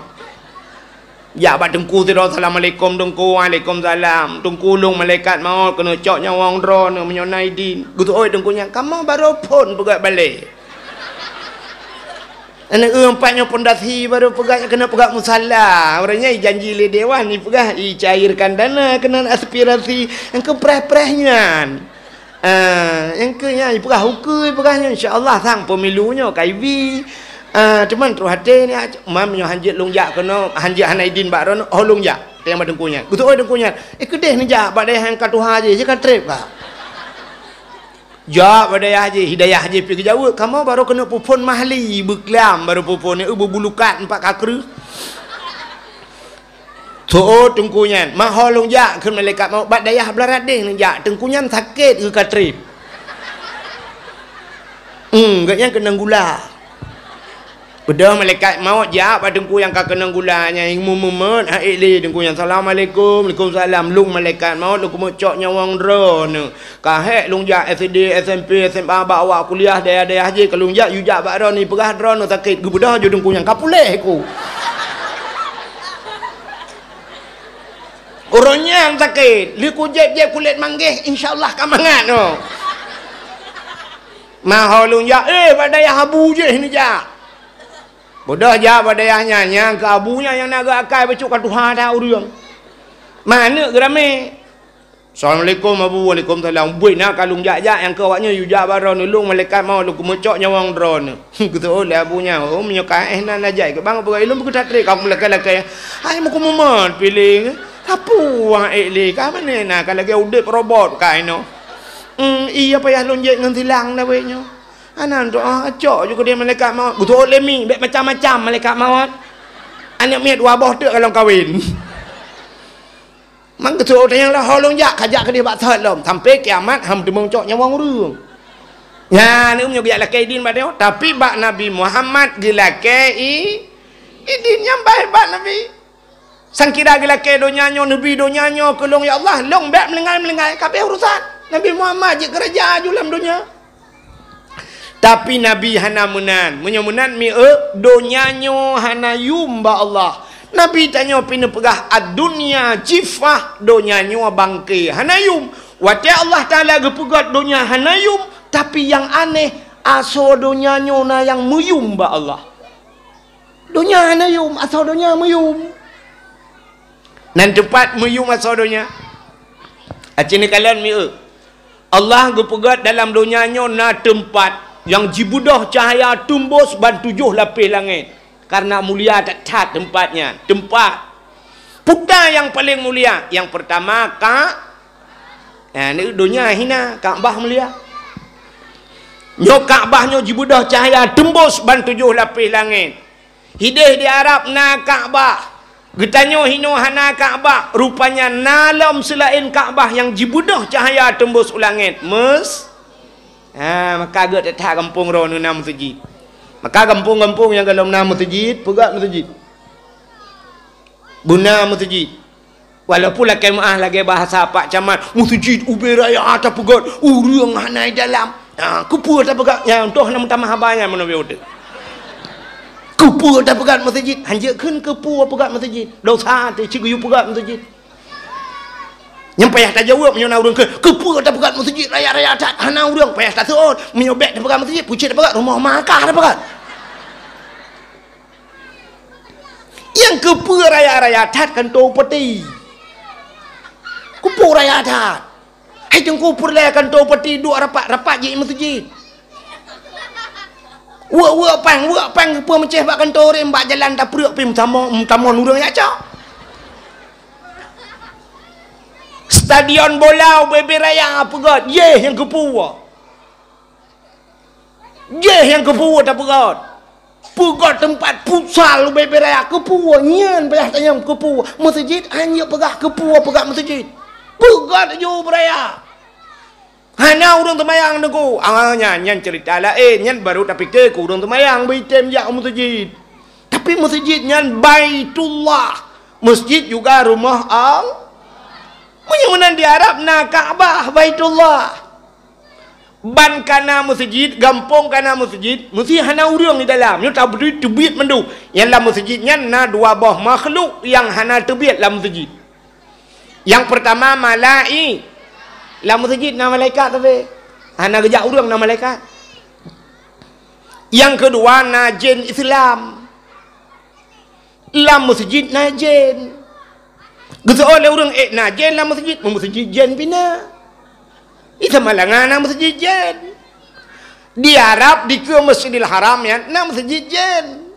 Ya bat tengku tu assalamualaikum tengku waalaikumsalam. Tengku ulung malaikat maut kena cok nyawang dron menyonai din. Gitu oi tengkunya kamu baru pun pegat balik. Anak empatnya pondasi baru pegat kena pegat musalla orangnya janji le dewan ni pegat i cairkan dana kena aspirasi. Yang ke preh-prehnya. Uh, yang ke nya pegang hukum pegahnya. Insyaallah sang pemilunya KIV Ah, cuman terus hati ni mam nyo hanjit long jak kena hanjit hanaidin bak ron oh long jak yang badengkunya kutu oi dengkunya eh kedeh ni jak. Bak daya hang katu haji. Je kan trip ba Jak pada haji. Hidayah haji pergi jauh kamu baru kena pupun mahli. Beklam baru pupun ni. Ubu bulukat empat kakru. Tu tengkunya maholong jak ke malaikat. Mau bak daya belarat deh ni jak. Tengkunya sakit ke katrip Hmm, gaknya kena gula. Bedah malaikat maut ja pada yang kau kena gulanya yang mumet ha ili dengku yang assalamualaikum. Waalaikumsalam. Lung malaikat maut lu kumut cok nyawang drone ka he lung ja SD SMP SMA bawa kuliah dia dia haji kalau ja yu ja ba drone ni perah drone sakit. Gu bedah jo yang kapuleh ku Orangnya yang sakit, liku jeb-jeb kulit manggih, insyaAllah kamangan no. Maholung ja, eh pada yang habu je ni ja. Bodoh je pada yang ke abunya yang nak akai bacuk kan Tuhan tahu dia. Mana gerame? Assalamualaikum Abu Waalaikumsalam. Buat nak kalung jak-jak yang ke awaknya you jak baron nulung malaikat mau lu kumecok nyawang drone. Kata le abunya. Oh menyokai eh nan najai ke bang apa ilmu ku tak trik kamu lakai-lakai. Hai muku mumat pilih. Apa wang ekli? Ka mana nak kalau dia udip robot kai no. Hmm iya payah lonjek ngan tilang dah wehnya. Anak doa acak juga dia malaikat maut. Betul lemi, baik macam-macam malaikat maut. Anak miat wabah tu kalau kahwin. *laughs* Mang ketua orang yang lah holong jak kajak ke dia bak thot lom sampai kiamat ham tu mengcok nyawang urung. Ya, ni umnya biak lakai din pada tapi bak Nabi Muhammad dilakai idin yang baik bak Nabi. Sang kira dilakai donya nyo nabi donya nyo kelong ya Allah long bak melengai-melengai kabeh urusan. Nabi Muhammad je kerja julam dunia. Tapi Nabi hana menan. Menyemunan mi e donyanyo hana yumba Allah. Nabi tanya pina pegah ad-dunya jifah donyanyo bangke hana yum. Wati Allah Taala gepegat donya hana yum tapi yang aneh aso donyanyo na yang meyumba Allah. Donya hana yum aso donya meyum. Nan tepat meyum aso donya. Acini kalian mi e. Allah gepegat dalam donyanyo na tempat yang jibudah cahaya tumbus ban tujuh lapis langit. Karena mulia tak cat tempatnya. Tempat. Putar yang paling mulia. Yang pertama kak. Nah ni dunia hina Kaabah mulia. Nyok Kaabahnya jibudah cahaya tembus ban tujuh lapis langit. Hidih di Arab na Kaabah Getanyo hino hana Kaabah rupanya nalam selain Kaabah yang jibudah cahaya tembus ulangit mes Ha, maka agak tak kampung roh nama masjid. Maka kampung-kampung yang kalau nama masjid, pegat masjid. Buna masjid. Walaupun lagi maah lagi bahasa Pak Camat, masjid ubi raya atas pegat, urang hanai dalam. Ha, kupu tak pegat, yang toh nama tamah abangnya mana biar Kupu tak pegat masjid, hanjakan kupu pegat masjid. Dosa tu cikgu pegat masjid. Yang payah tak jawab menyona urang ke. Kepa tak pegat masjid raya-raya tak hana urang payah tak tuon. Menyobek tak pegat masjid, pucit tak pegat rumah makah tak pegat. Yang kepa raya-raya tak kan tu peti. Kupu raya tak. Hai jeng kupu raya kan tu peti dua rapat-rapat je masjid. Wah pang wah pang kepa menceh bak kantor mbak jalan tak peruk pi mutama mutama urang ya cak. Stadion bola BB Raya apa god? Ye yang kepua. Ye yang kepua tak pegat. Pegat tempat futsal BB Raya kepua. Nyan payah tanya kepua. Masjid hanya pegah kepua pegat masjid. Pegat je beraya. Hanya urang temayang deku. Awalnya nyan cerita lain. Nyan baru tak fikir ku urang temayang. Baitem jak masjid. Tapi masjid nyan baitullah. Masjid juga rumah Allah. Punya mana di Arab nak Kaabah Baitullah. ban kana masjid gampong kana masjid mesti hana urang di dalam. Nyu tak berdui tebiat mendu. Yang dalam masjid nya na dua buah makhluk yang hana tebiat dalam masjid. Yang pertama malai. Dalam masjid na malaikat tapi hana gejak urang na malaikat. Yang kedua na jin Islam. Dalam masjid na jin Gitu oleh orang eh na jin dalam masjid masjid jin bina itu malangan nama masjid jen. Di Arab di ke Masjidil Haram ya nama masjid jen.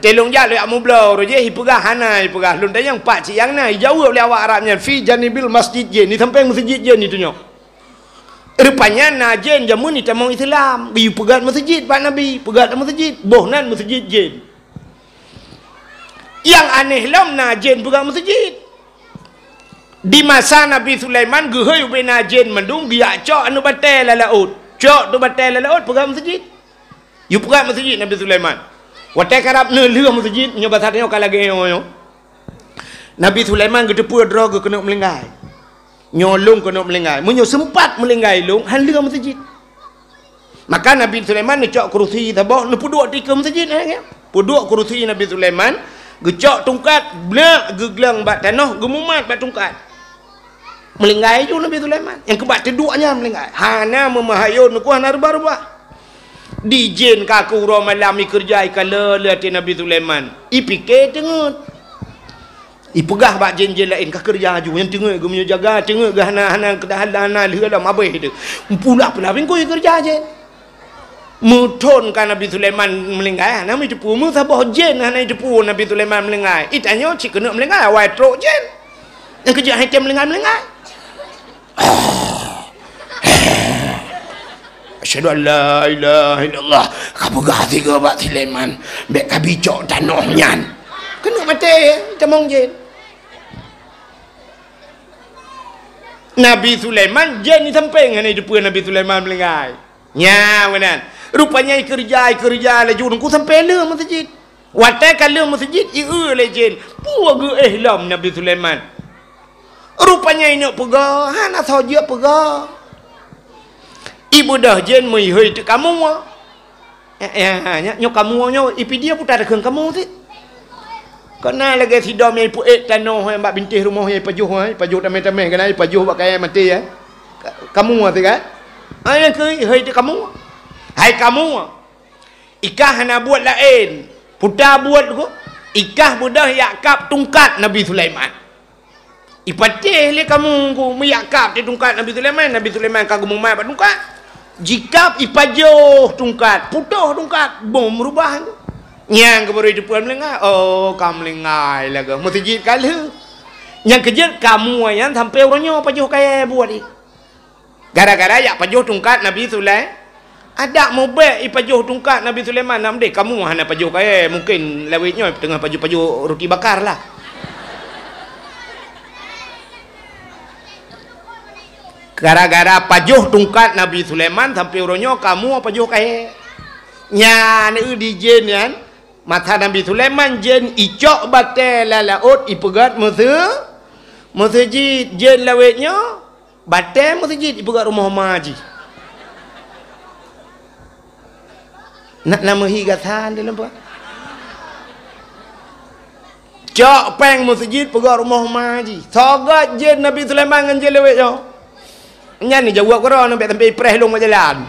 Telung jalu amu blau roje hipugah hana hipugah lun yang pak cik yang na jauh oleh awak Arabnya fi janibil masjid jen ni sampai masjid jen itu nyok. Rupanya na jen jamu ni tamang Islam. Bi pegat masjid pak Nabi, pegat masjid, bohnan masjid jen. Yang aneh lam na jen pegat masjid. Di masa Nabi Sulaiman gehoi ubena jin mendung dia cok anu batal la laut cok tu batal la laut pegang masjid. You pegang masjid Nabi Sulaiman. Watai karap ne leu masjid. Nyo basat nyo kala yo Nabi Sulaiman ge depu dro ge kena melinggai. Nyolong kena melinggai. Munyo sempat melinggai long han masjid. Maka Nabi Sulaiman ni cok kerusi tabah ne puduk ke masjid eh puduk kerusi Nabi Sulaiman gecok tungkat blak geglang bat tanah gemumat bat tungkat. Melinggai ju Nabi Sulaiman. Yang kebat teduknya melinggai hana memahayun ku hana rubah-rubah. Di jin kaku ro malam i kerja kala lihat Nabi Sulaiman. I fikir tengut i pegah bak jin-jin lain ka kerja ju yang tengok gum jaga tengok gah hana hana kedahan hana lih dalam abai tu pula pula ku kerja je muton kan Nabi Sulaiman melinggai hana mi tepu mu sabah jin hana tepu Nabi Sulaiman melinggai itanya cik kena melinggai awai trok jin yang kerja hitam melinggai-melinggai *sighs* Asyhadu an la ilaha illallah. Kamu gati ke Pak Sulaiman? Bek kabi cok tanah nyan. Kena mati temong jin. Nabi Sulaiman jin ni sampai dengan depan Nabi Sulaiman melengai. Nya benar. Rupanya kerja kerja laju ku sampai le masjid. Watai kalau masjid i le jin. Puak ge ihlam Nabi Sulaiman. Rupanya ini pega, hana saja pega. Ibu dah jen mai hei tu kamu. Ya, ya, nyo kamu nyo ipi dia putar ke kamu tu. Kena lagi si dom yang puet tanah yang bak bintih rumah yang pajuh pajuh tamai-tamai kena pajuh bak kaya mati ya. Kamu tu kan? Ai ke hei tu kamu. Hai kamu. Ikah hana buat lain. Putar buat ko. Ikah budah yakap tungkat Nabi Sulaiman. Ipatih le kamu ku meyakap di tungkat Nabi Sulaiman. Nabi Sulaiman kagum mai pada tungkat. Jika ipajoh tungkat, putuh tungkat, bom merubah. Yang kebaru itu puan melengah. Oh, kamu lengai lagi. Masjid kala. Yang kejut kamu yang sampai orangnya pajoh kaya buat ni. Gara-gara ya pajoh tungkat Nabi Sulaiman. Ada mau baik ipajoh tungkat Nabi Sulaiman. Nampak kamu hanya pajoh kaya. Mungkin lewitnya tengah pajoh-pajoh roti bakar lah. gara-gara pajuh tungkat Nabi Sulaiman sampai orangnya kamu apa pajuh kaya nya ni di jen kan mata Nabi Sulaiman jen icok batel la laut ipegat masa masjid jen lawetnya batel masjid ipegat rumah maji nak nama higatan dia nampak Cok peng masjid pegat rumah maji. Sogat jen Nabi Sulaiman dengan jen lewetnya. Nya ni jawab kau nak sampai press long jalan.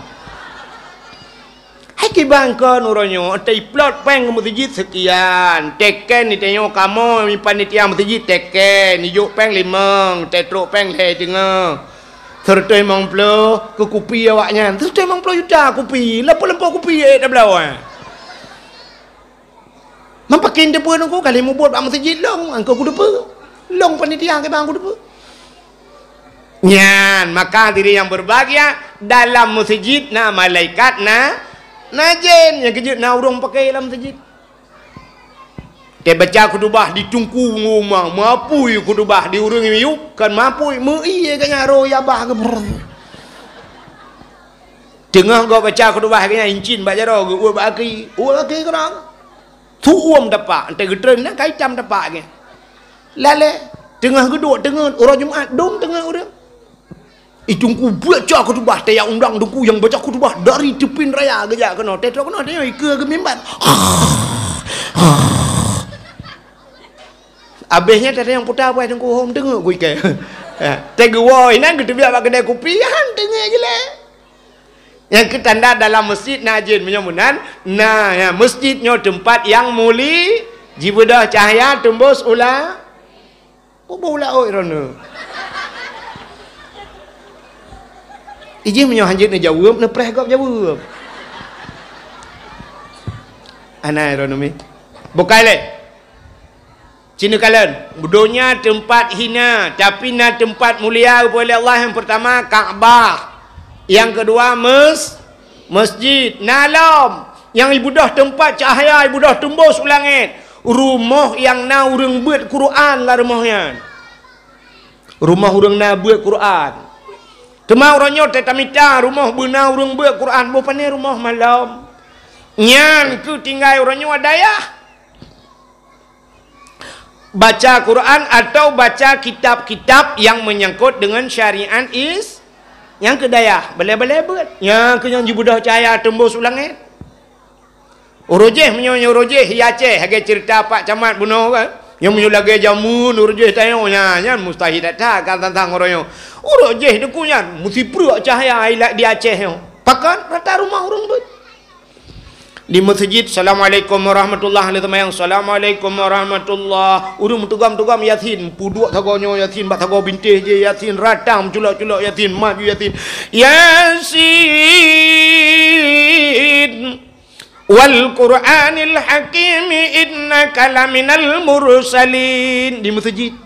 Hai ki bangko nuronyo, tai plot peng masjid sekian. Teken ni tengok kamu mi panitia masjid teken, ni juk peng limang, tetruk peng le tengah. Serta emang plo ke kupi awaknya. Serta emang plo yuta kupi. Lempo-lempo kupi eh dah belau eh. Mampakin depa nunggu kali mu buat masjid long, angko ku depa. Long panitia ke bang ku depa. Nyan, maka diri yang berbahagia dalam masjid na malaikat na na jin yang kejut na urung pakai dalam masjid. Dia baca kudubah di tungku rumah, mampu kudubah di urung kan mampu mu iya kan ro ya bah ke Tengah kau baca kudubah kena incin baca ro ke ul baki, ul baki kerang. Tu uam dapat, ente gedren nak kai jam dapat ke. Lale, tengah geduk tengah orang Jumaat dom tengah orang itu ku baca kutubah tayak undang duku yang baca kutubah dari tepin raya gejak kena tetok kena dia ke ke mimbar Habisnya tak ada yang putar apa yang home tengok gue ke. *laughs* Tega woi nang kita biar kedai kopi han tengok je lah. Yang kita tanda dalam masjid najin menyamunan nah ya masjidnya tempat yang muli jibudah cahaya tembus ulah. Apa ulah oi rono. Iji menyo hanjit ni jawab ni preh kau jawab. Anai rono mi. Bukai le. Cina kalian, dunia tempat hina, tapi na tempat mulia oleh Allah yang pertama Kaabah. Yang kedua mes masjid, nalam. Yang ibu dah tempat cahaya, ibu dah tembus langit. Rumah yang na urang buat Quran lah rumahnya. Rumah urang na buat Quran. Tema orangnya tetamita rumah bena urang buat Quran, bukan rumah malam. Nyan ku tinggal orangnya wadayah baca Quran atau baca kitab-kitab yang menyangkut dengan syariat is yang kedaya boleh-boleh buat. Yang kenyang jibudah cahaya tembus ulangit urujih menyonya urujih. Ya ceh. Hage cerita pak camat bunuh kan yang menyo lagi jamu urujih tanya nya mustahil tak kan tentang orang urujih dekunya mesti perlu cahaya ilak dia Aceh pakan rata rumah urung buat di masjid. Assalamualaikum warahmatullahi wabarakatuh. Assalamualaikum warahmatullahi urung tugam tugam yasin. Puduk tagonyo yasin. Bat tago bintih je yasin. Ratang culak culak yasin. Maju yasin. Yasin. Wal qur'anil hakim innaka laminal mursalin. Di masjid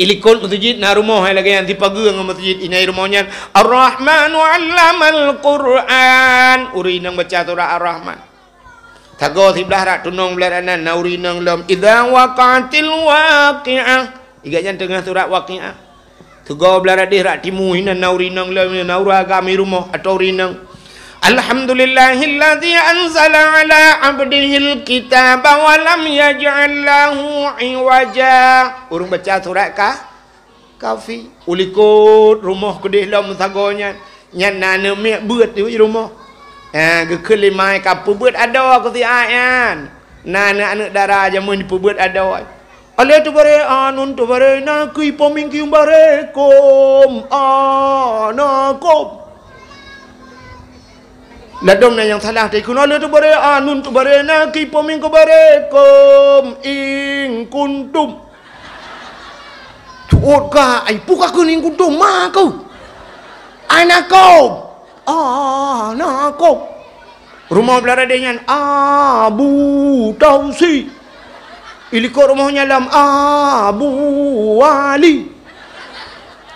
ilikol masjid na rumah yang lagi yang dipagi dengan masjid. Ini rumahnya Ar-Rahman al Quran. Uri nang baca surah Ar-Rahman. Tago sebelah rak tunong belah anan na uri nang lam idza waqatil waqi'ah. Iganya tengah surah waqi'ah. Tago belah rak rak timu ina na uri nang lam na ura kami rumah atau uri nang الحمد لله الذي أنزل على عبده الكتاب ولم يجعل له عوجا Urung baca surat kah? Kafi Ulikut rumah kedih lah mutagonya Nyan nana mek buat di rumah Eh, ke lima kapu buat ada aku ti ayan Nana anak darah jamun di buat ada Ale tu bare anun tu bare nak kui pomingki bare kom anakom Ladom na yang salah tay kuno tu bare anun tu bare na ki pomin ko bare kom ing kuntum. Tuot ka ai puka ku kuntum ma ko. Na ko. Ah na ko. Rumah belara dengan Abu Tausi. Iliko rumahnya dalam Abu Wali.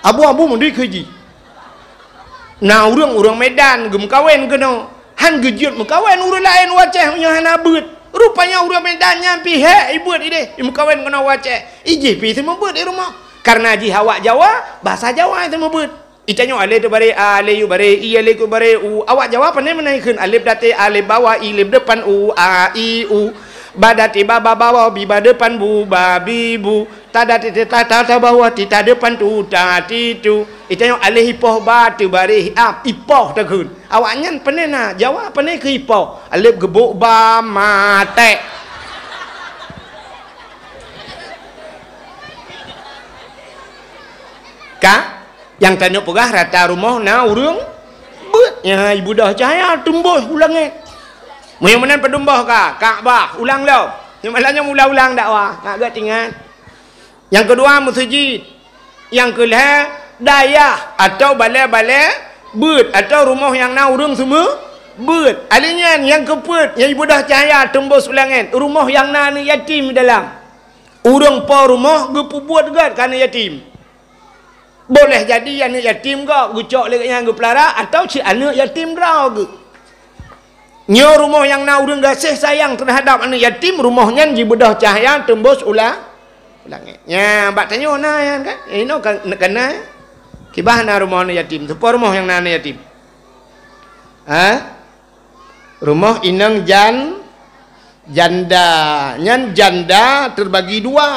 Abu-abu mundi keji. Nah, orang-orang Medan gem kawin kena han gejut mekawan urang lain wacah punya han abut rupanya urang medan nyampi he ibut ide mekawan kena wacah ije pi semua but di rumah. Karena ji hawak Jawa bahasa Jawa itu mebut Itanya alif tu bare a le yu bare i le ku bare u. Awak Jawa pandai menaikkan alif date alif bawah i lip depan u a i u badati baba bawa bi depan bu ba bi bu. Tada tita tata ta bawa tita depan tu ta ti tu. Itu yang alih ipoh ba tu bari ap ipoh ta kun awak nyan pene na jawa pene ke ipoh. Alif gebuk ba mate ka yang tanya pegah rata rumah na urung. Ya ibu dah cahaya tumbuh ulangnya Muhimmanan pedumbah ka? Kaabah. Ulang lo. Yang malahnya ulang-ulang dakwah. Nak agak tinggal. Yang kedua, masjid. Yang kedua, dayah. Atau balai-balai. Bud. Atau rumah yang nak urung semua. Bud. Alinya yang keput. Yang ibu dah cahaya tembus ulangan. Rumah yang nak ni yatim dalam. Urung po rumah. Gepu buat gad kerana yatim. Boleh jadi anak yatim kau. Gucok lagi yang gepelara. Atau si anak yatim kau ke. Nyo rumah yang nak urang gasih sayang terhadap anak yatim rumahnya di bedah cahaya tembus ulang ulangnya. Ya, bak tanya na ya kan? Eh no kan kena. Kibah na rumah anak yatim. Tu rumah yang na anak yatim. Ha? Rumah inang jan janda. Nyan janda terbagi dua.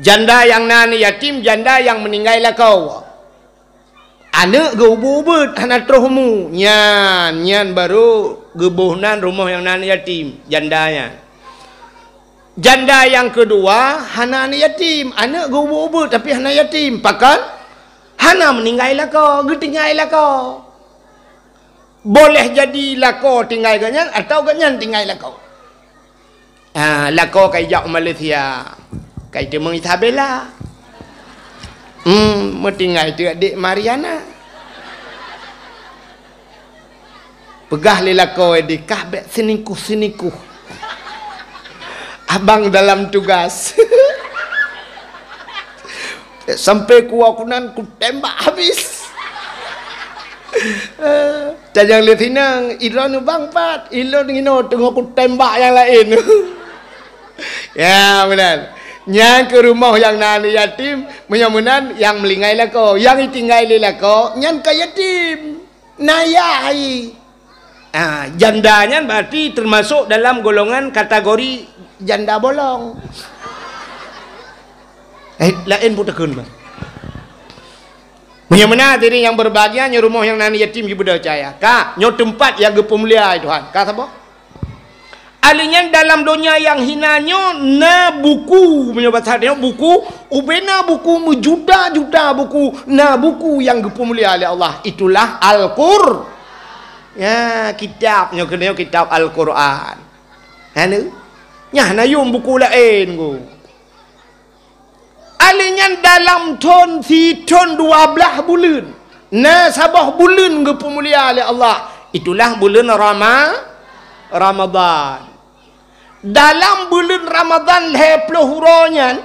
Janda yang nan yatim, janda yang meninggal lah kau. Anak ge ubud anak terhmu. Nyan, nyan baru gebuhnan rumah yang nan yatim, jandanya. Janda yang kedua, hana anak yatim. Anak ge ubud tapi hana yatim. Pakan, hana meninggal kau, getinggal lah kau. Boleh jadi lako tinggal ganyan atau ganyan tinggal lako. Ah, lako kai jak Malaysia. Kai temu Isabella. Hmm, mau tinggal tu adik Mariana. Pegah lila kau di kahbek siniku siniku. Abang dalam tugas. Sampai ku aku nan ku tembak habis. Tajang lihat hinang, Iran bang pat, Iran ngino tengok ku tembak yang lain. *laughs* ya benar. Yang ke rumah yang nani yatim, menyamunan yang melingai lako, yang tinggal lako, yang ke yatim. Nayai. Ah, jandanya berarti termasuk dalam golongan kategori janda bolong. Eh, lain pun tekun bang. Bagaimana diri yang berbahagia nyo rumah yang nani yatim ibu percaya. Ka, nyo tempat yang gepemulia Tuhan. Ka apa? Alinya dalam dunia yang hinanyo na buku. Menyebut dia buku. Ubena buku menjuta-juta buku. Na buku yang gepemulia oleh Allah. Itulah Al-Qur. Ya kitabnya kena kitab Al-Quran. Anu nya na yung buku lain go. Alinya dalam ton si ton 12 bulan. Na sabah bulan gepemulia oleh Allah. Itulah bulan Rama Ramadan dalam bulan Ramadan leploh huronya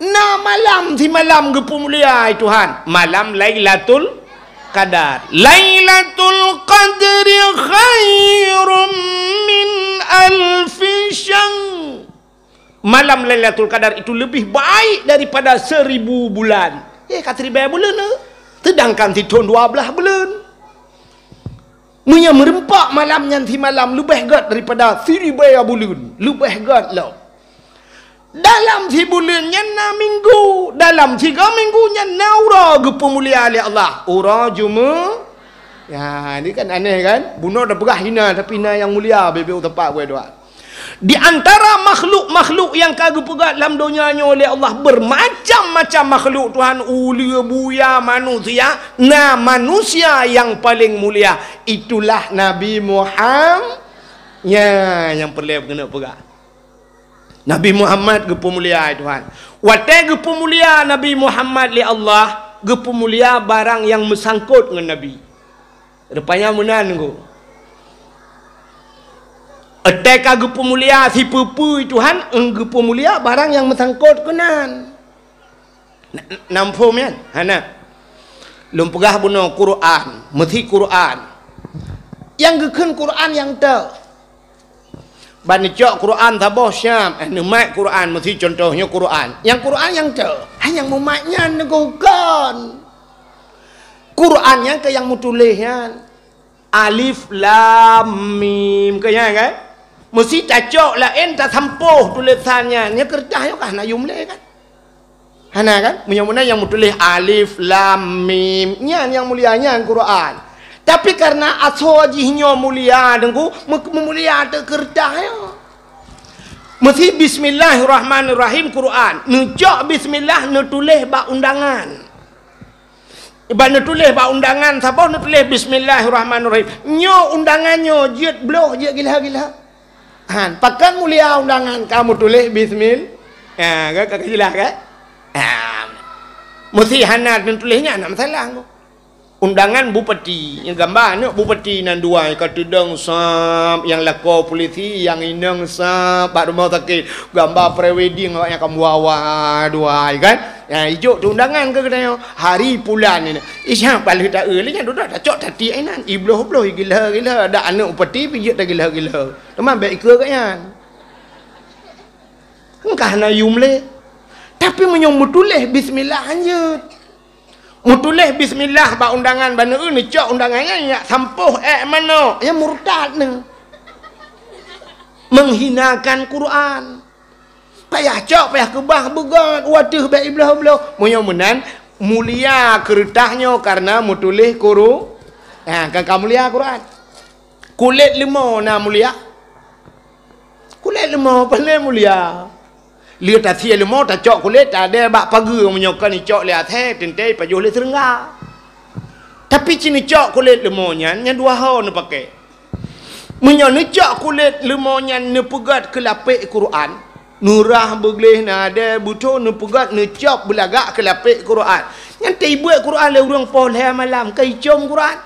na malam si malam gepemulia Tuhan. Malam Lailatul Qadar. Lailatul Qadri khairum min syang malam Lailatul Qadar itu lebih baik daripada seribu bulan. Eh kata ribu bulan eh? sedangkan si tahun 12 bulan Munya merempak malam nanti malam lebih gat daripada siribaya bulan. Lebih gat lah. Dalam si bulan na minggu, dalam tiga minggu na ura gepa mulia oleh Allah. Ura cuma Ya, ini kan aneh kan? Bunuh dah berah hina tapi na yang mulia bebek tempat gue doa. Di antara makhluk-makhluk yang kagak pegat dalam dunia oleh Allah bermacam-macam makhluk Tuhan ulia buya manusia. Nah manusia yang paling mulia itulah Nabi Muhammad. Ya, yang perlu kena pegat. Nabi Muhammad gepu mulia Tuhan. Watai gepu mulia Nabi Muhammad li Allah, gepu mulia barang yang mesangkut dengan Nabi. Rupanya menan ko. Attack aga pemulia si pupu Tuhan engge pemulia barang yang mesangkut kenan. Nampu mian, hana. Lum pegah buno Quran, mesti Quran. Yang gekun Quran yang te. Ban cok Quran taboh Syam, eh nemat Quran mesti contohnya Quran. Yang Quran yang te, hanya memaknya negokan. Quran yang ke yang mutulisnya alif lam mim ke yang kan mesti cacok lah. En tak sampuh tulisannya nya kertas yo kan ayum le kan? Hana kan? Menyamuna yang mutulis alif lam mim. Nya yang mulianya Quran. Tapi karena aswajihnya mulia dengku memulia te kertas yo. Mesti bismillahirrahmanirrahim Quran. Nucok bismillah nutulis ba undangan. Iban tulis ba undangan siapa nak tulis bismillahirrahmanirrahim. Nyo undangannya jet bloh jet gila-gila. Han, pakan mulia undangan kamu tulis bismillah. Ha, ya, kak jelas kan? Ha. Mesti hanat tulisnya nak masalah tu undangan bupati yang gambar ni bupati nan dua kata deng sap yang lako polisi yang inang sap pak rumah sakit gambar prewedding yang kamu bawa dua kan ya hijau tu undangan ke kena hari bulan ni. Isya balik tak early kan duduk tak cok tati ainan ibloh ibloh gila gila. Ada anak bupati pijak tak gila gila. Teman baik ke kan engkau na yumle tapi menyambut tulis bismillah anjut Mutulis bismillah ba undangan bana ni cok undangannya ya sampuh eh mana? Ya murtad ni. Menghinakan Quran payah cok payah kebah begat waduh baik belah belah moyo menan mulia kertasnya karena mutulis kuru. Ha kan kamu mulia Quran. Kulit lemah na mulia. Kulit lemah *laughs* paling mulia. Lia tak sia lemah tak cok kulit tak ada bak pagi menyokan ni cok lihat he tente pajuh le serengga. Tapi cini cok kulit lemahnya nya dua hal nak pakai. Menyo necak kulit lemonya ne pegat ke lapik Quran. Nurah begleh nada buto ne pegat ne cap belagak ke lapik Quran. Yang tiba Quran le urang pol malam kai com Quran.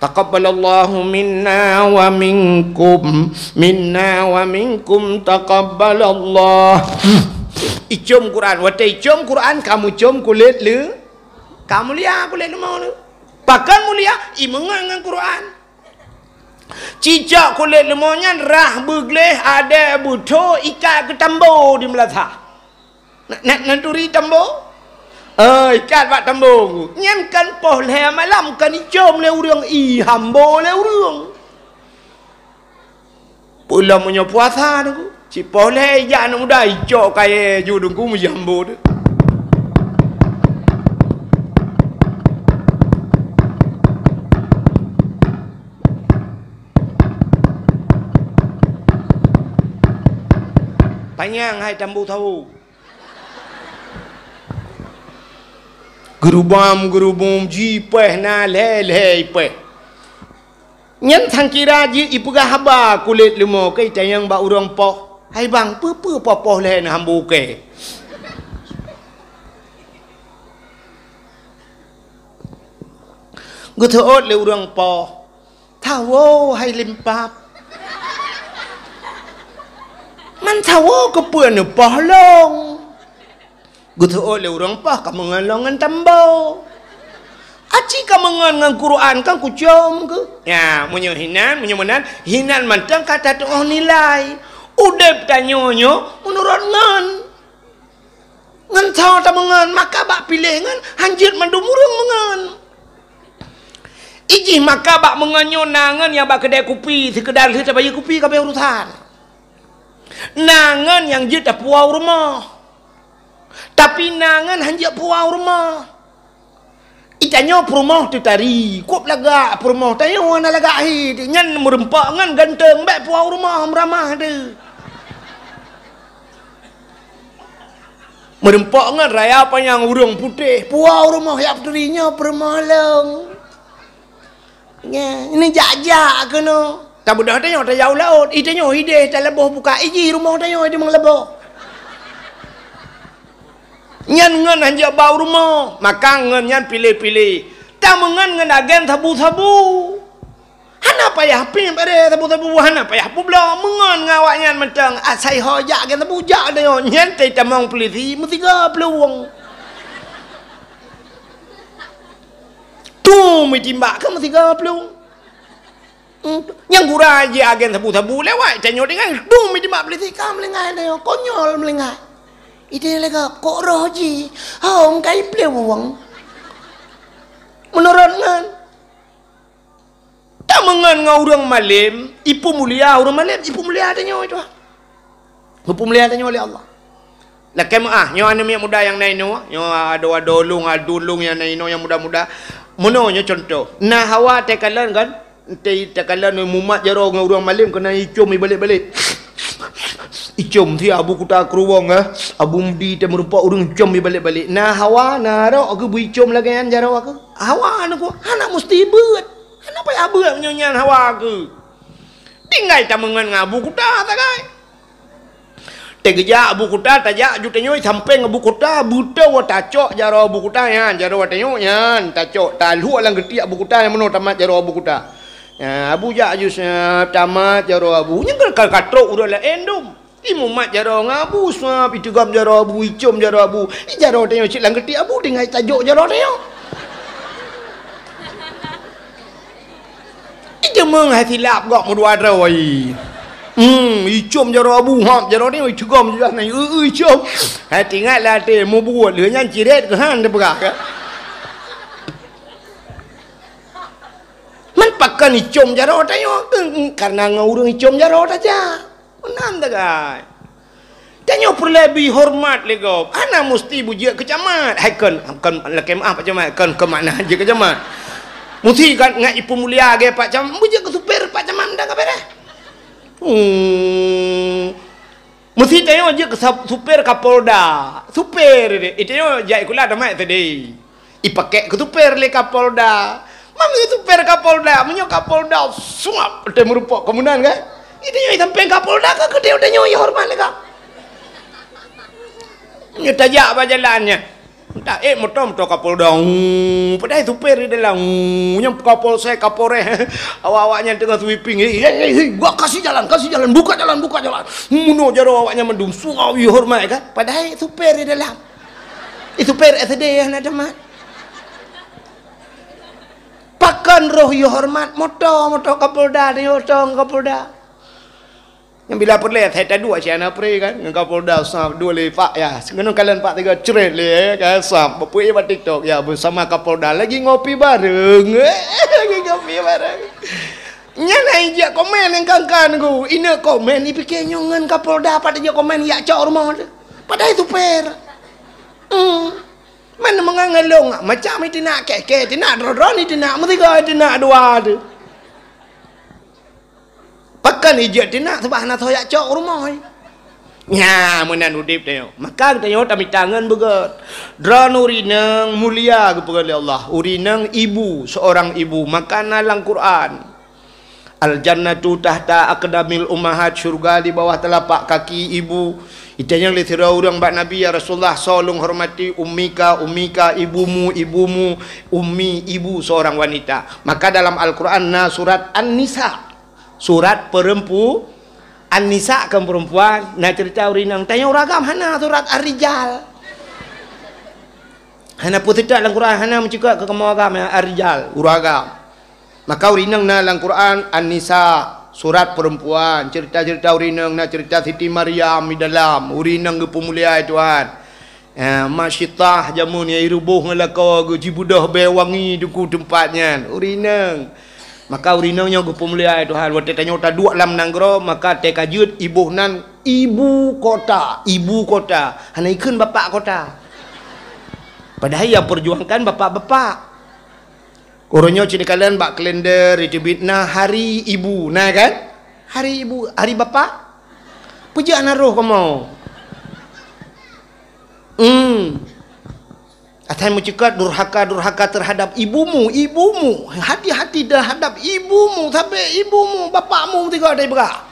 Taqabbalallahu minna wa minkum minna wa minkum taqabbalallah. Icom Quran, wate icom Quran kamu com kulit le. Kamu lihat kulit lemah tu. Pakan mulia imengan dengan Quran. Cicak kulit lemahnya rah begleh ada buto ikat ke tambo di melata. Nak nak nanturi tambo? Eh, ikat pak tambo. Nyen kan poh le malam kan icom le urang i hambo le urang. Pula punya puasa tu. Ci poh le ya nak muda kaya judung ku mu tu. Panjang hai tambu tahu. Gerubam gerubum ji peh na le le peh. Nyen thang ji ipuga haba kulit limo kai tayang ba urang po. Hai bang pu pu po po na hambu ke. Gutu le urang po. Tawo hai limpap. Man tahu ke puan ni pahlong. Gutu oleh orang pah kamu ngalongan tambo. Aci kamu ngan Quran kan kucom ke? Ya, munyo hinan, munyo menan, hinan mantang kata tu oh nilai. Udah tanyonyo menurut ngan. Ngan tahu tak mengan, maka bak pilih ngan, hanjir mandumurung mengan. Iji maka bak menganyo nangan yang bak kedai kopi, sekedar kita bayar kopi kabeh urusan. Nangan yang je tak puau rumah. Tapi nangan hanya puau rumah. Itanya rumah tu tari. Kup laga rumah. Tanya orang nak laga hi. Nyan merempak ngan ganteng. Baik puau rumah meramah tu. Merempak ngan raya apa yang urung putih. Puau rumah yang terinya permalang. Ini jajak ke no? Tak mudah tanya tak jauh laut. I tanya ide tak lebuh buka iji rumah tanya dia mang lebuh. Nyan ngan hanya bau rumah. Maka ngan nyan pilih-pilih. Tak mengan ngan agen tabu-tabu. Hana payah pim pada tabu-tabu hana payah pula mengan ngawak nyan mentang asai hojak agen tabu jak dia nyan tai tamang polisi mesti ga peluang. Tu mesti mbak kan mesti ga peluang. Hmm. Yang gura aja agen tabu-tabu lewat tanya dengan dum di mak beli lengai dia konyol melengai. Ide lega kok roh ji. Hong kai plewang. Menurut ngan. Tak mengan ngau orang malim, ipu mulia orang malim, ipu mulia tanya itu. Ipu mulia tanya oleh Allah. Lah kem ah, nyo anu muda yang naik no, nyo ada wadolung, adulung yang naik no yang muda-muda. Mono nyo contoh. Nah hawa tekalan kan, Nanti tak kala ni mumat jaro dengan orang malim kena icum balik-balik. Icum ti abu kuta keruang ah. Abu mudi te merupa orang icum balik-balik. Nah hawa nah ro aku bu icum lagi kan jaro aku. Hawa aku anak mesti buat. Kenapa ya buat nyanyian hawa aku? Tinggal tak mengan ngabu kuta tak kai. Tegeja abu kuta tajak jutenyo sampai ngabu kuta buta wa tacok jaro abu kuta ya jaro wa tenyo yan tacok talu alang geti abu kuta yang meno tamat jaro abu kuta. Ya, Abu Jak jus tamat jaro Abu. Nya kal katrok udah lah endum. Imu mat jaro ngabu semua pitu gam jaro Abu, icum jaro Abu. I jaro tengok cik lang ketik Abu dengan tajuk jaro tengok. Ija meng hati lap gok mudua drawai. Hmm, icum jaro Abu, hap jaro ni pitu gam juga nai. Uh, icum. Hati ingat lah te mau buat le nyan ciret ke han de berah Man pakan icom jarot ayo karena ngurung icom jarot aja. Menan dah guys. Tanya perlebih hormat lego. Ana mesti bujia kecamat. Hai kan kan laki maaf pak camat kan ke mana aja kecamat. Mesti kan ngai ipu mulia ge pak camat bujia ke super pak camat dah ka Hmm. Mesti tanya aja ke super kapolda. Super. Itu yo jai kula dah mai tadi. Ipake ke super le kapolda. Mami super kapolda, menyo kapolda suap te merupa kemudian kan? Itu yo sampai kapolda ke dia udah nyoy hormat le ka. Nya tajak apa jalannya. Tak eh motor motor kapol dong. Padahal itu peri dalam. Nya kapol saya kapore. *laughs* Awak-awaknya tengah sweeping. Eh, eh, eh, gua kasih jalan, kasih jalan, buka jalan, buka jalan. Muno jaro awaknya mendung wi hormat kan. Padahal itu peri dalam. Itu peri SD yang ada mat. Pakan roh yo hormat motor motor kapolda ni motor kapolda. Yang bila perlu saya tak dua saya nak pray kan dengan Kapolda sah dua le pak ya. Sekarang kalian pak tiga ceret le kan sah berpuai buat TikTok ya bersama Kapolda lagi ngopi bareng. *laughs* lagi ngopi bareng. Nya naik je komen yang kangkan ku. Ini komen ni fikir nyongan Kapolda pada je komen ya cak rumah. Pada itu per. Hmm. Mana mengangalong macam itu nak kek-kek, tidak dron-dron itu nak kau itu nak dua tu. Pakan ijat dia nak sebab nak thoyak cok rumah. Ya, menan udip dia. Maka kita yo tami tangan begat. Dran urinang mulia kepada Allah. Urinang ibu, seorang ibu makan dalam Quran. Al jannatu tahta aqdamil ummahat syurga di bawah telapak kaki ibu. Itu yang litera orang bak Nabi ya Rasulullah solong hormati ummika ummika ibumu ibumu ummi ibu seorang wanita. Maka dalam Al-Quran na surat An-Nisa. Surat perempu An-Nisa kan perempuan? Nak cerita urinang tanya ragam hana surat Ar-Rijal? Hana putih tak dalam Quran hana mencakap ke kamu agam ya Ar-Rijal? Uragam maka urinang na dalam Quran An-Nisa surat perempuan cerita-cerita urinang nak cerita Siti Maryam di dalam. Urinang ke pemulia Tuhan. Ya, masyitah jamun ya irubuh ngelakau ke jibudah bewangi duku tempatnya. Urinang. Maka urinanya gu pemulia Tuhan. Waktu tanya uta dua lam nanggro maka te kajut ibu nan ibu kota. Ibu kota. Hana ikun bapak kota. Padahal yang perjuangkan bapak-bapak Orangnya cini kalian bak kalender itu bitna hari ibu nah kan hari ibu hari bapak puja naruh kamu hmm Atai mencegah durhaka-durhaka terhadap ibumu, ibumu. Hati-hati terhadap ibumu sampai ibumu, bapakmu tiga ada berak.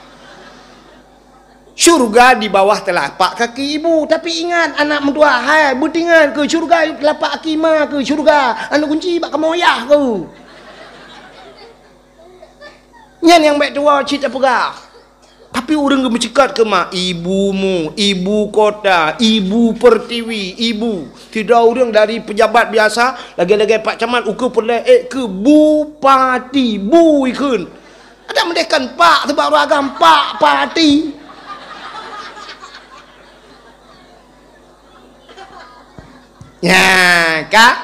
Syurga di bawah telapak kaki ibu. Tapi ingat anak mentua, hai, butingan ke syurga telapak kaki ma ke syurga. Anak kunci bak kemoyah ke. Yang yang baik tua cerita pegang. Tapi orang ke mencekat ke mak ibumu, ibu kota, ibu pertiwi, ibu. Tidak orang dari pejabat biasa, lagi-lagi Pak Camat ukur pula eh ke bupati, bu ikun. Ada mendekan Pak sebab ragam Pak Pati. Ya, kak.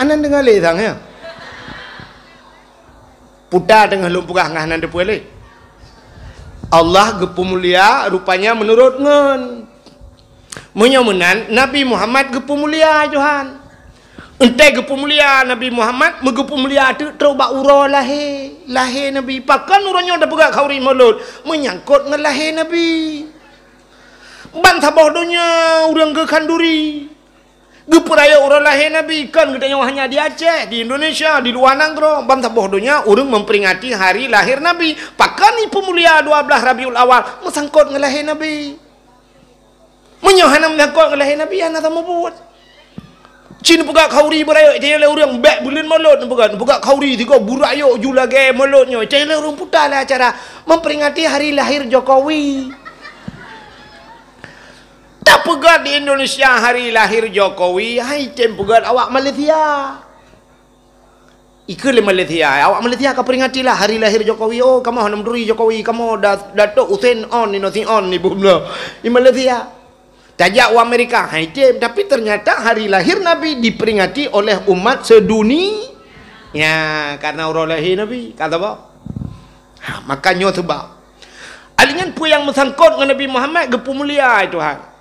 Anan dengar leh sang ya? Putar dengan lumpurah ngah nanda puele Allah gepu mulia rupanya menurut ngen. Menyamunan Nabi Muhammad gepu mulia Tuhan Entai gepu mulia Nabi Muhammad Megepu mulia tu Terubak ura lahir. Lahir Nabi. Pakan uranya dah pegang kauri mulut. Menyangkut dengan lahir Nabi Bantah bodohnya Orang ke kanduri Geperaya orang lahir Nabi kan kita yang hanya di Aceh, di Indonesia, di luar negeri. Bantah bodohnya orang memperingati hari lahir Nabi. Pakan ni pemulia 12 Rabiul Awal mesangkut dengan lahir Nabi. Menyohana menyangkut dengan lahir Nabi anak sama buat. Cina pegak kauri beraya, dia lah orang back bulan mulut pegak. Pegak kauri tiga buraya ju lagi mulutnya. Dia lah orang putar lah acara memperingati hari lahir Jokowi. Tak pegat di Indonesia hari lahir Jokowi, hai cem pegat awak Malaysia. Ikut le Malaysia, awak Malaysia kau peringati lah hari lahir Jokowi. Oh, kamu hendak menduri Jokowi, kamu dah Datuk Hussein on ni nothing on ni bunda. Di Malaysia. Tajak wa Amerika, hai cem. Tapi ternyata hari lahir Nabi diperingati oleh umat sedunia. Ya, karena orang lahir Nabi. Kata apa? Ha, makanya sebab Alingan pun yang mesangkut dengan Nabi Muhammad gepu mulia Tuhan.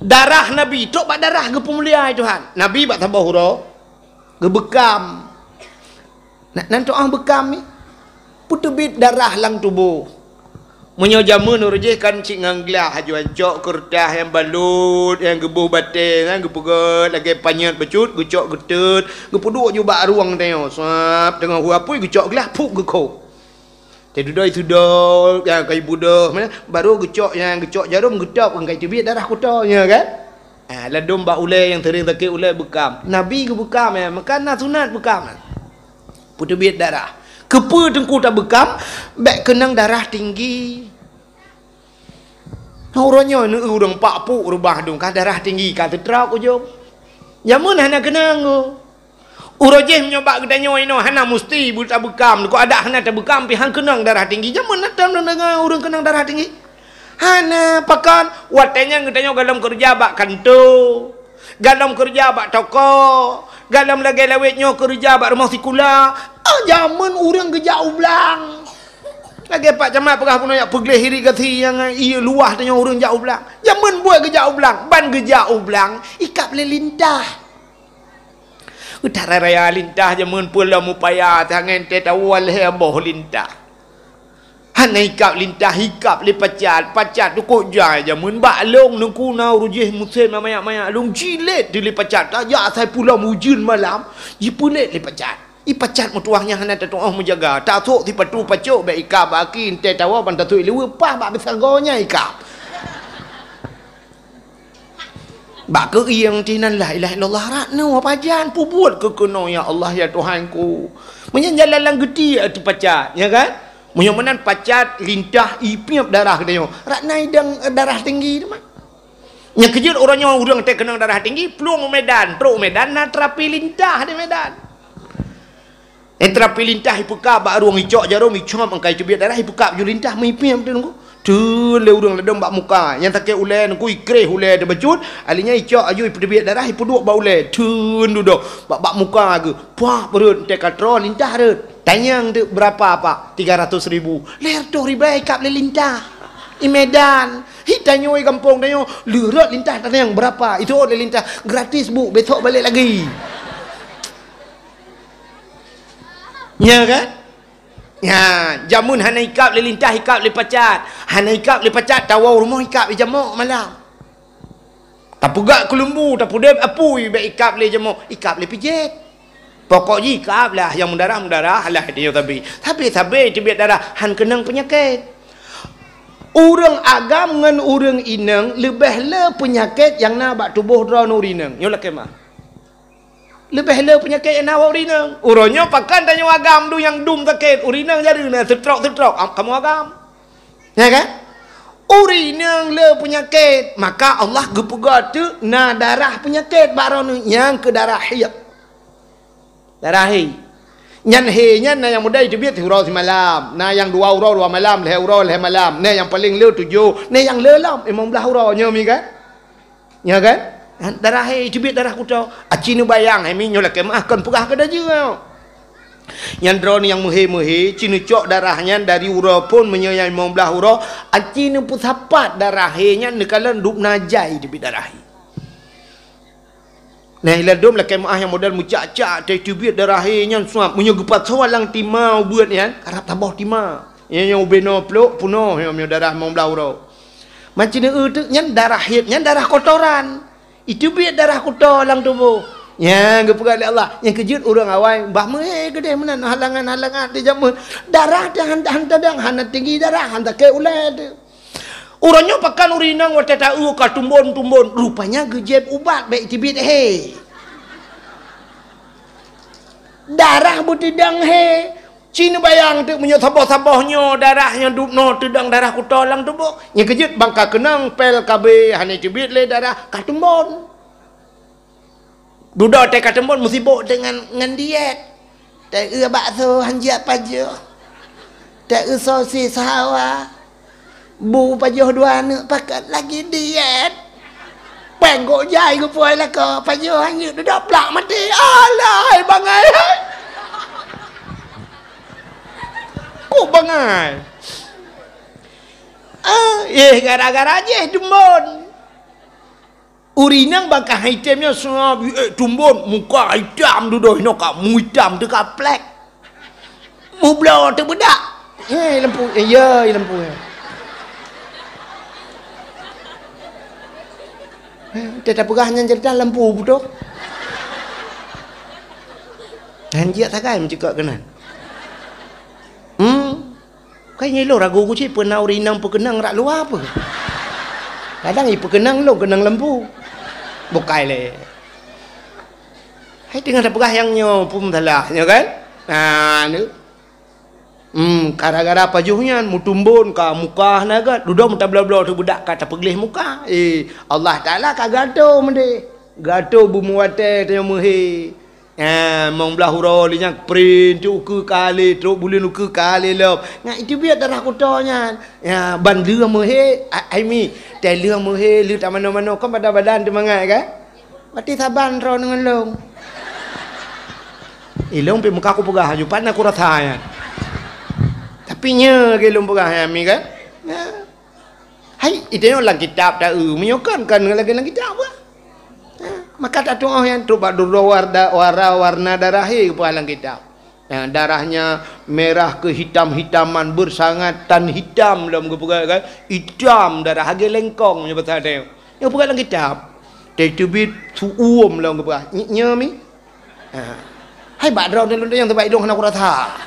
Darah Nabi, tok bak darah gepu mulia Tuhan. Nabi bak tambah huruf gebekam. Nak nanti orang bekam ni? Putubit darah lang tubuh. Munyo jamu nurjih kan cik nganglah haju ancok kertas yang balut yang gebuh batin kan gepugat lagi panyat becut gecok getut gepuduk juga ruang tengok. Sap tengah huapui gecok gelah puk gekok Itu duduk yang kayu budak mana? Baru gecok yang gecok jarum gedap kan kayu tibit darah kutanya kan? Ah ladum ba ulai yang tering takik ulai bekam. Nabi ke bekam ya? Makan sunat bekam putubit darah. Kepa tengku tak bekam, bek kenang darah tinggi. Orangnya ni urang pak puk rubah dong, kah darah tinggi, kah tertrap ujung. Jamun hana kenang ku. Urajih menyoba gedanya ino hana musti buta bekam. Kau ada hana tak bekam pi hang kenang darah tinggi. Jamun nak tahu dengar urang kenang darah tinggi. Hana pakan watenya gedanya galam kerja bak kanto. Galam kerja bak toko. Galam lagi lewetnya kerja bak rumah sikula. Ah, zaman orang gejak ulang. Lagi pak jamat pegah pun nak pergi hiri gati yang ia luah tanya orang gejak ulang. Zaman buat gejak ulang, ban gejak ulang, ikat boleh lintah. Utara raya lintah zaman pula mu payah tangan te tawal he boh lintah. Hana ikap lintah ikap le pacat pacat tu kok jai jamun bak long nungku na rujih musim maya maya long jilet di le pacat tak ya saya pula mujin malam jipulet le pacat. I pacat mutuahnya hana tu oh menjaga. Tak tu ti patu pacuk be ikap baki ente tawa ban tu liwe pah bak besagonya ikap. Bak ke yang tinan la ilaha illallah rakna apa jan pubut ke kena ya Allah ya Tuhanku. Menyen jalan lang gede tu pacat, ya kan? Munyo menan pacat lintah ipiap darah dia. Rakna idang darah tinggi tu mah. Yang kejut orangnya orang tak kena darah tinggi, peluang medan, pro medan, nak terapi lintah di medan. Entra pilintah ipuka bak ruang icok jarum icok mangkai cubiat darah ipuka ju lintah mipim tu nunggu. Tu le urang ledong bak muka. Yang tak ule nunggu ikreh ule de becut. Alinya icok aju ipubiat darah ipuduk bak ule. Tu duduk bak bak muka agu. Puah perut tek katro lintah rut. Tanyang tu berapa apa? 300 ribu. Ler tu ribai kap le lintah. Di Medan. Hitanyo i kampung tanyo. Lurut lintah tanyang berapa? Itu le lintah gratis bu. Besok balik lagi. Ya kan? Ya, jamun hana ikap le lintah ikap le pacat. Hana ikap le pacat tawau rumah ikap le jamuk malam. Tak pugak kelumbu, tak pudep apui be ikap le jamuk, ikap le pijit. Pokok ji ikap lah yang mendarah mendarah lah dia tapi. Tapi tapi tibiat darah han kenang penyakit. Urang agam dengan urang inang lebih le penyakit yang nak bak tubuh dra nurinang. Yo kemah lebih le penyakit yang nawa urinang. Uronya pakan tanya agam tu yang dum sakit. Urinang jadi na setrok setrok. Kamu agam. Ya kan? Urinang le penyakit. Maka Allah gepuga tu na darah penyakit baru yang ke darah hiyak. Darah hi. Nyan he nyan na yang muda itu biar hurau si malam. Na yang dua hurau dua malam, leh hurau leh malam. Na yang paling le tujuh. Na yang le lam imam belah hurau nyomi kan? Ya kan? Darah hai cubit darah kuta aci ni bayang hai minyo lek mah kan pegah kada je yang drone yang muhe-muhe cini cok darahnya dari ura pun menyayai membelah ura. Aci ni pun sapat darah nya ni kalan duk najai di darah Nah, ila dom lah kemah yang modal mucak-cak teh tubit darah nya suap munyo gepat sawalang timau buat ya harap tambah timau. Yang yang ubeno plok puno yang darah membelah ura. Macam ni tu nya darah hit nya darah kotoran itu biar darah kuta dalam tubuh. Ya, kepada Allah. Yang kejut orang awal. Bah meh gede mana halangan-halangan di jamu. Darah dah hantar dah hana tinggi darah hantar ke ulat. Orangnya pakan urinang wata tahu ka tumbon-tumbon. Rupanya gejeb ubat baik tibit he. Darah butidang he. Cina bayang tu punya sabah-sabahnya darahnya duk no tedang darah kuta lang tu bu. Yang kejut bangka kenang pel kabe hanya cubit le darah katumbon. Duda te katumbon musibuk dengan dengan diet. Te e bakso hanjat pajo. Te e sosis sawa. Bu pajo dua anak pakat lagi diet. Penggok jai ke puai lah ke pajo hanya dah plak mati. Alah bangai. Ku bangai. Eh gara-gara je tumbun. Urinang bakal hitamnya semua eh, tumbun muka hitam duduk no kak mu hitam tu kak plek. Mu blow tu budak. Eh lampu eh ya lampu ya. Eh, tak apa hanya cerita lampu betul. Dan dia tak kan cakap kena. Hmm. Kayaknya lo ragu ku cik pernah urinang perkenang rak luar apa? Kadang ibu kenang lo kenang lembu. Bukai le. Hai tengah dah pegah yang pun salah, ya kan? Ha ni. Hmm, gara-gara apa juhnya mutumbun ka muka naga duduk muta bla bla tu budak kata peglih muka. Eh, Allah Taala ka gato mende. Gato bumuate tu muhi. Eh, mong belah hura linya print tu ke kali tu boleh nu ke kali lo. Ngai itu biar darah kotanya. Ya, ban lưa muhi. Ai mi, te lưa muhi, lưa tak mana-mana kan pada badan tu mangai kan? Mati saban ro dengan long. Eh, long pi muka aku pegah jupan aku rasanya. Tapi nya ke long pegah ya mi kan? Ya. Hai, itu yang lang kitab dah menyokan kan lagi lang kitab apa? Maka tak tahu yang tu. Dulu warna warna warna darah he kepalang kitab. Ya, darahnya merah ke hitam hitaman bersangat tan hitam dalam kepegang kan? Hitam darah hagi lengkong punya betul dia yang kepegang dalam kitab. Dia tu bit suum dalam kepegang nya mi? Ha. hai bak draw dalam yang terbaik dong nak rata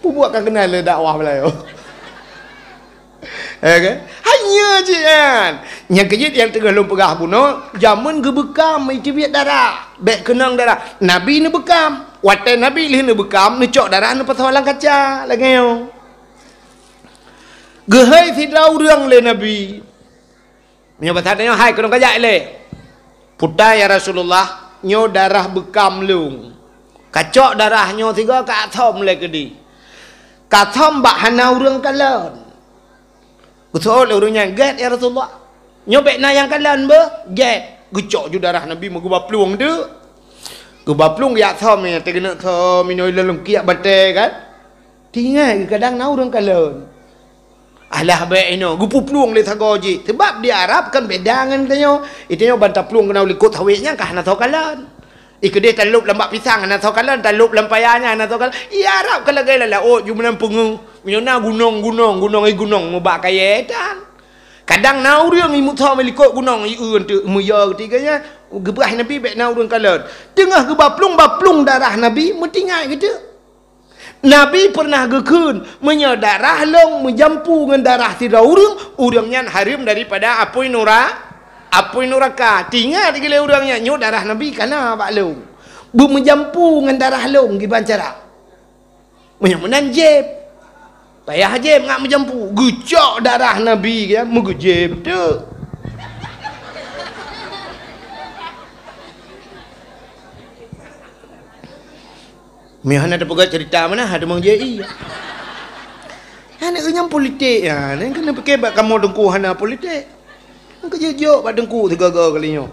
Pubuatkan kenal le dakwah Melayu. Okay. Hanya je kan. Yang kejit yang tengah lu pegah bunuh. Jamun ke bekam. Itu biar darah. Bek kenang darah. Nabi ni bekam. Watai Nabi ni ni bekam. Ni cok darah ni pasal walang kaca. Lagi yo. Gehai si drau rang le Nabi. Nyo pasal nyo hai kenang kajak le. Putar ya Rasulullah. Nyo darah bekam lung. Kacok darah nyo tiga kat atom le kedi. Katom bak hana urang kalan. Betul orangnya get ya Rasulullah. Nyobek na yang kalan be, get. Gecok ju darah Nabi mau gubah peluang tu. Gubah peluang ya thom ya tegena thom minoi lelum kiak bate kan. Tinggal kadang na orang kalan. Alah baik ino, gupu peluang le thagoji. Sebab di Arab kan beda dengan kita Itu nyo bantah peluang kena likut hawiknya kah na kalan. Ika dia talup lembak pisang na kalan, talup lempayanya na kalan. Iya Arab kalau gaya lah. Oh, you menampungu. Menyona gunung gunung gunung ai gunung mu bak kaya dan. Kadang nau dia ngi mutha melikot gunung i un tu mu ya ketiganya gebrah nabi bek nau dun kalan. Tengah ke baplung baplung darah nabi metingai gitu. Nabi pernah gekun menyadarah long menjampu dengan darah tidak urang urangnya harim daripada apoi nura apoi nuraka tinggal di gile urangnya nyu darah nabi kana bak long bu menjampu dengan darah long di bancara menyamunan jeb Payah hajim ngak menjampu. Gecok darah Nabi kan. Megejim tu. Mihan ada pegang cerita mana ada mang JI. Hana kenyang politik ya. Ni kena pakai bak kamu dengku hana politik. Muka jejok bak dengku tiga-tiga kalinya.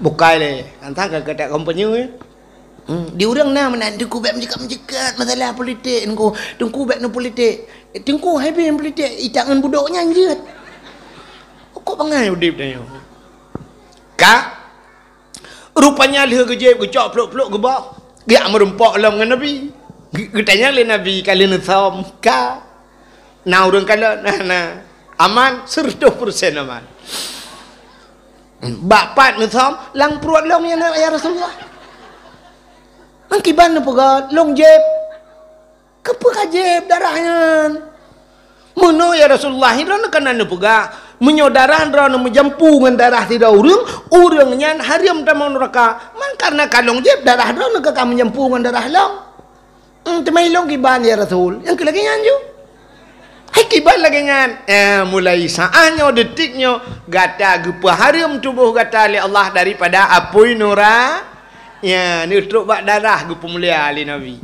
Bukai le. Antang kata company ya. Hmm. Dia orang nak menantu ku baik mencekat masalah politik nengku. Tengku baik no politik. Eh, tengku happy dengan politik. Itangan budaknya je. Kok pangai udip tanya. Kak. Rupanya liha kejep kecok peluk-peluk ke bawah. Dia merempak dalam dengan Nabi. Ketanya le Nabi kali nasam. Kak. Nah orang kala nah nah. Aman 100% aman. Bapak nasam lang perut long ya, ya Rasulullah. Ang kiban na pagad, long jeb. Kapag jeb, darahan. Muno ya Rasulullah, hira na kanan na paga. Munyo darah ra na mujampu ngan darah tidak urang, urang nyan hariam tamang neraka. Man karena kalong jeb darah ra na ka mujampu ngan darah long. Hmm, temay long kiban ya Rasul. Yang kelagi nyan jo. Hai kiban lagi nyan. Eh, mulai saatnya detiknya gata gupa hariam tubuh gata oleh Allah daripada apoi nura Ya, ni truk bak darah gu pemulia ali Nabi.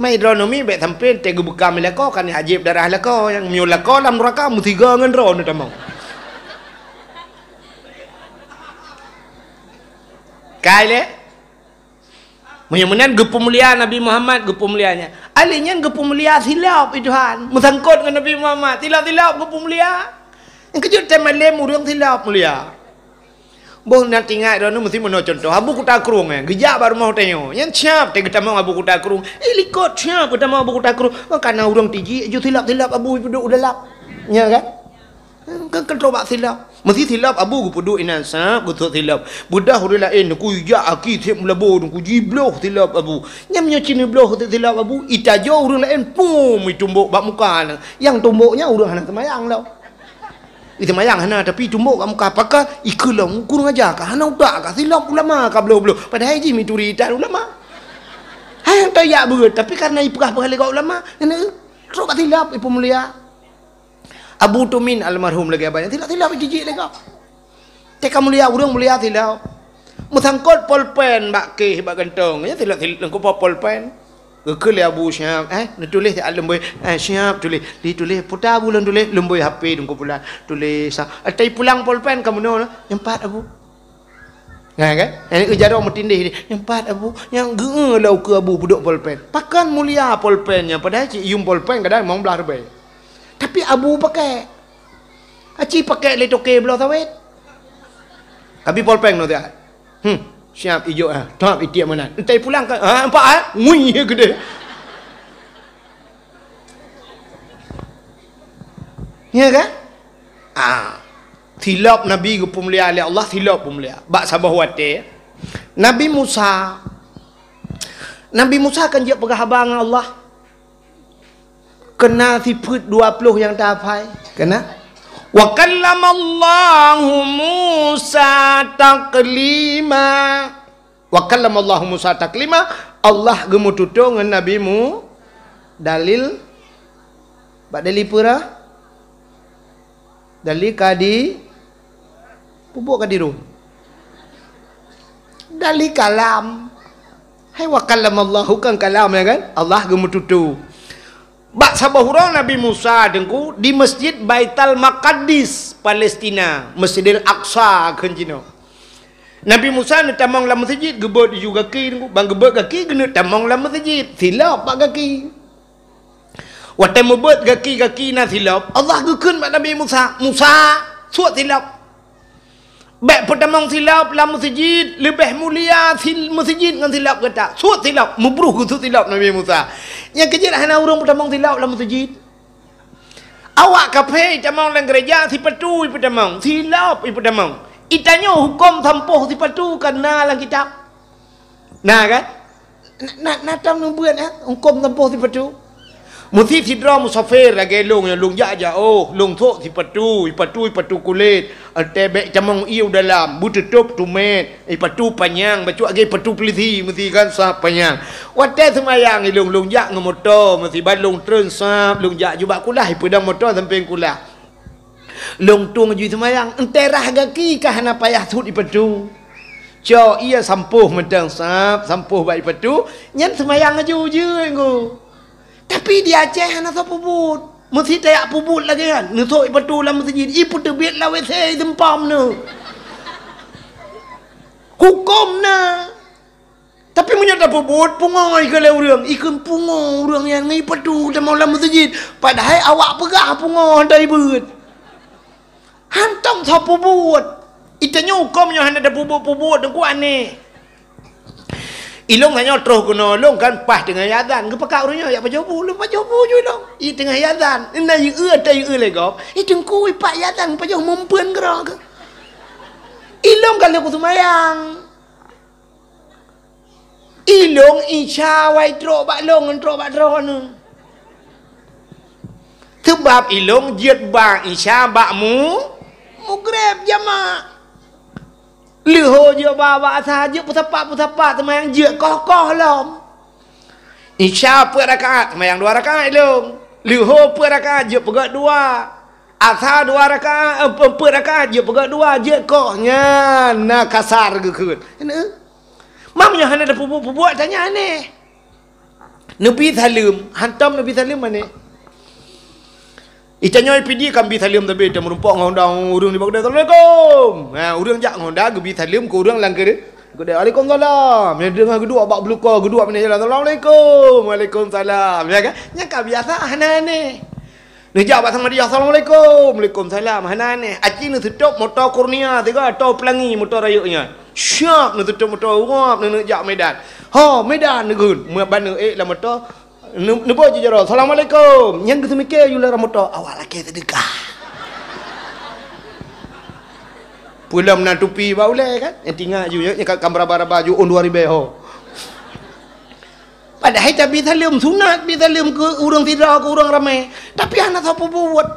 Mai dronomi bek sampai te gu buka melako kan ajib darah lako yang myu lako dalam neraka mu tiga ngan ro ni tamau. Kai le. Menyemenan gepu mulia Nabi Muhammad gepu mulianya. Alinya gepu mulia silap itu han. Musangkut dengan Nabi Muhammad. Silap-silap gepu mulia. Yang kejut lem urang silap mulia. Boh nak tinggal dah nu mesti mana contoh. Abu kuta kerung eh. Gejak baru mau tanya. Yang siap teh kita mau abu kuta kerung. Eh likot siap kita mau abu kuta kerung. Oh, karena urang tiji ju silap-silap abu duduk udah lap. Ya kan? Kan kan terobak silap. Mesti silap abu ku puduk inan ku tok silap. Budah uri lain ku ya aki tip melabo ku jibloh silap abu. Nyam nyo cini bloh silap abu. Itajo urang lain pum itumbuk bak muka. Yang tumbuknya urang hana semayang lah. Itu mayang hana tapi tumbuk kat muka apakah ikulah kurang ajar kah? Hana udak kah? Silap ulama kah belum padahal haji mituri tak ulama. Hai yang tayak berat tapi karena ipah berhala kat ulama kena teruk silap ipu mulia. Abu Tumin almarhum lagi abang tidak silap jijik lagi. Tek mulia urang mulia silap. Musangkot polpen bak ke bak gantong ya tidak silap ko polpen ke le abu syab eh nak tulis tak lemboi eh syab tulis di tulis putar bulan tulis lemboi HP dengko pula tulis atai pulang polpen kamu no empat abu Kan kan? Yang ujar orang metindih ni. Yang empat abu. Yang gelau ke abu buduk polpen. Pakan mulia polpennya. Padahal cik yung polpen kadang mau belah lebih. Tapi abu pakai. Aci pakai le toke belah sawit. Tapi polpen no dia. Hmm. Siap hijau ah. Tak itik mana. Entai pulang kan. Ha nampak ah? Mui *laughs* gede. Ya kan? Ah. Silap Nabi ke pemulia oleh Allah silap pemulia. Bak sabah wate. Nabi Musa Nabi Musa kan dia pergahabang Allah. Kena sifat 20 yang tak hafal. Kena? Wa kallamallahu Musa taklima. Wa kallamallahu Musa taklima. Allah gemu tutung dengan Nabi mu. Dalil. Bak pura dalil kadi. Pupuk kadiru dalil kalam. Hai wa kallamallahu kan kalam ya kan? Allah gemu Bak sabahura Nabi Musa dengku di Masjid Baitul Maqdis Palestina, Masjidil Aqsa kan. Nabi Musa nak tamang dalam masjid gebot juga kaki dengku, bang gebot kaki kena tamang dalam masjid. Silap pak kaki. Waktu mebot kaki-kaki na silap, Allah gukun mak Nabi Musa. Musa, suat silap. Baik pertama silap dalam masjid lebih mulia sil masjid dengan silap kata. Suat silap, mubruh ke silap Nabi Musa. Yang kecil hana orang pertama silap dalam masjid. Awak kafe tamang dalam gereja si petu ipu tamang. Silap ipu tamang. Itanya hukum tampuh si petu kena dalam kitab. Nah kan? Nak nak tam nubuat eh hukum tampuh si petu. Mesti sidra musafir lagi long yang long jaja oh long thok si patu i patu i patu kulit. Tebek camang iu dalam bututup tumet i patu panjang bacu lagi patu peliti mesti kan sa panjang wate semayang i long long jak ngomoto mesti ban long tren sa long jak juga kulah i pedang motor sampai kulah long tung ju semayang enterah gaki kah na payah sut i patu. Cho ia sampuh mentang sap sampuh baik patu. Nyen semayang aju je nggo tapi dia Aceh nak apa pubut. Mesti tak pubut lagi kan. Nusuk betul lah masjid. Ibu terbit lah WC sempam ni. Hukum na. Tapi menyata pubut, pungai ke le orang. Ikan pungai orang yang ni petu dan malam masjid. Padahal awak pegah pungai dari bird. Hantam sa pubut. Itanya hukumnya hanya ada pubut-pubut. Aku aneh. Ilong hanya terus kena long kan pas dengan yadan ke pakak orangnya ya pajobu lu pajobu ju long i tengah yadan ina yu e ta yu e le i tengku i pak yadan pajoh mumpen gero ke? Ilong kan aku semayang ilong isya wai tro bak long tro bak tro nu. Sebab ilong jet ba isya bak mu mugreb jamaah Liho je bawa saja pusapa pusapa semayang je koh koh lom. Isya per rakaat semayang dua rakaat lom. Liho per rakaat je pegat dua. Asa dua rakaat per rakaat je pegat dua je kohnya nak kasar ke. Ini. Mamnya hanya ada pupuk-pupuk tanya aneh. Nabi Salim, hantam Nabi Salim mana? Itanya PD kan bi salim tapi dia merumpak ngau dang urang di Baghdad. Assalamualaikum. Ha urang jak ngau dah bi salim ko urang lang ke Aku dia Waalaikumsalam. Dia dengar gedua abak beluka, gedua mana jalan. Assalamualaikum. Waalaikumsalam. Ya kan? Nyaka biasa aneh-aneh. Ni jawab sama dia Assalamualaikum. Waalaikumsalam. Aneh-aneh. Aci ni tutup motor kurnia tiga atau pelangi motor rayuknya. Siap ni tutup motor urap ni jak Medan. Ha, Medan ni gun. Mana eh lah motor. Boleh je jarang. Assalamualaikum. Yang kita mikir. Awak laki terdekat. Pula menang tupi bau le kan. Yang tinggal je ya. Yang kat raba-raba ju on 2000 ho. Padahal tapi salim sunat bi salim ke orang tidak ke orang ramai. Tapi anak apa buat?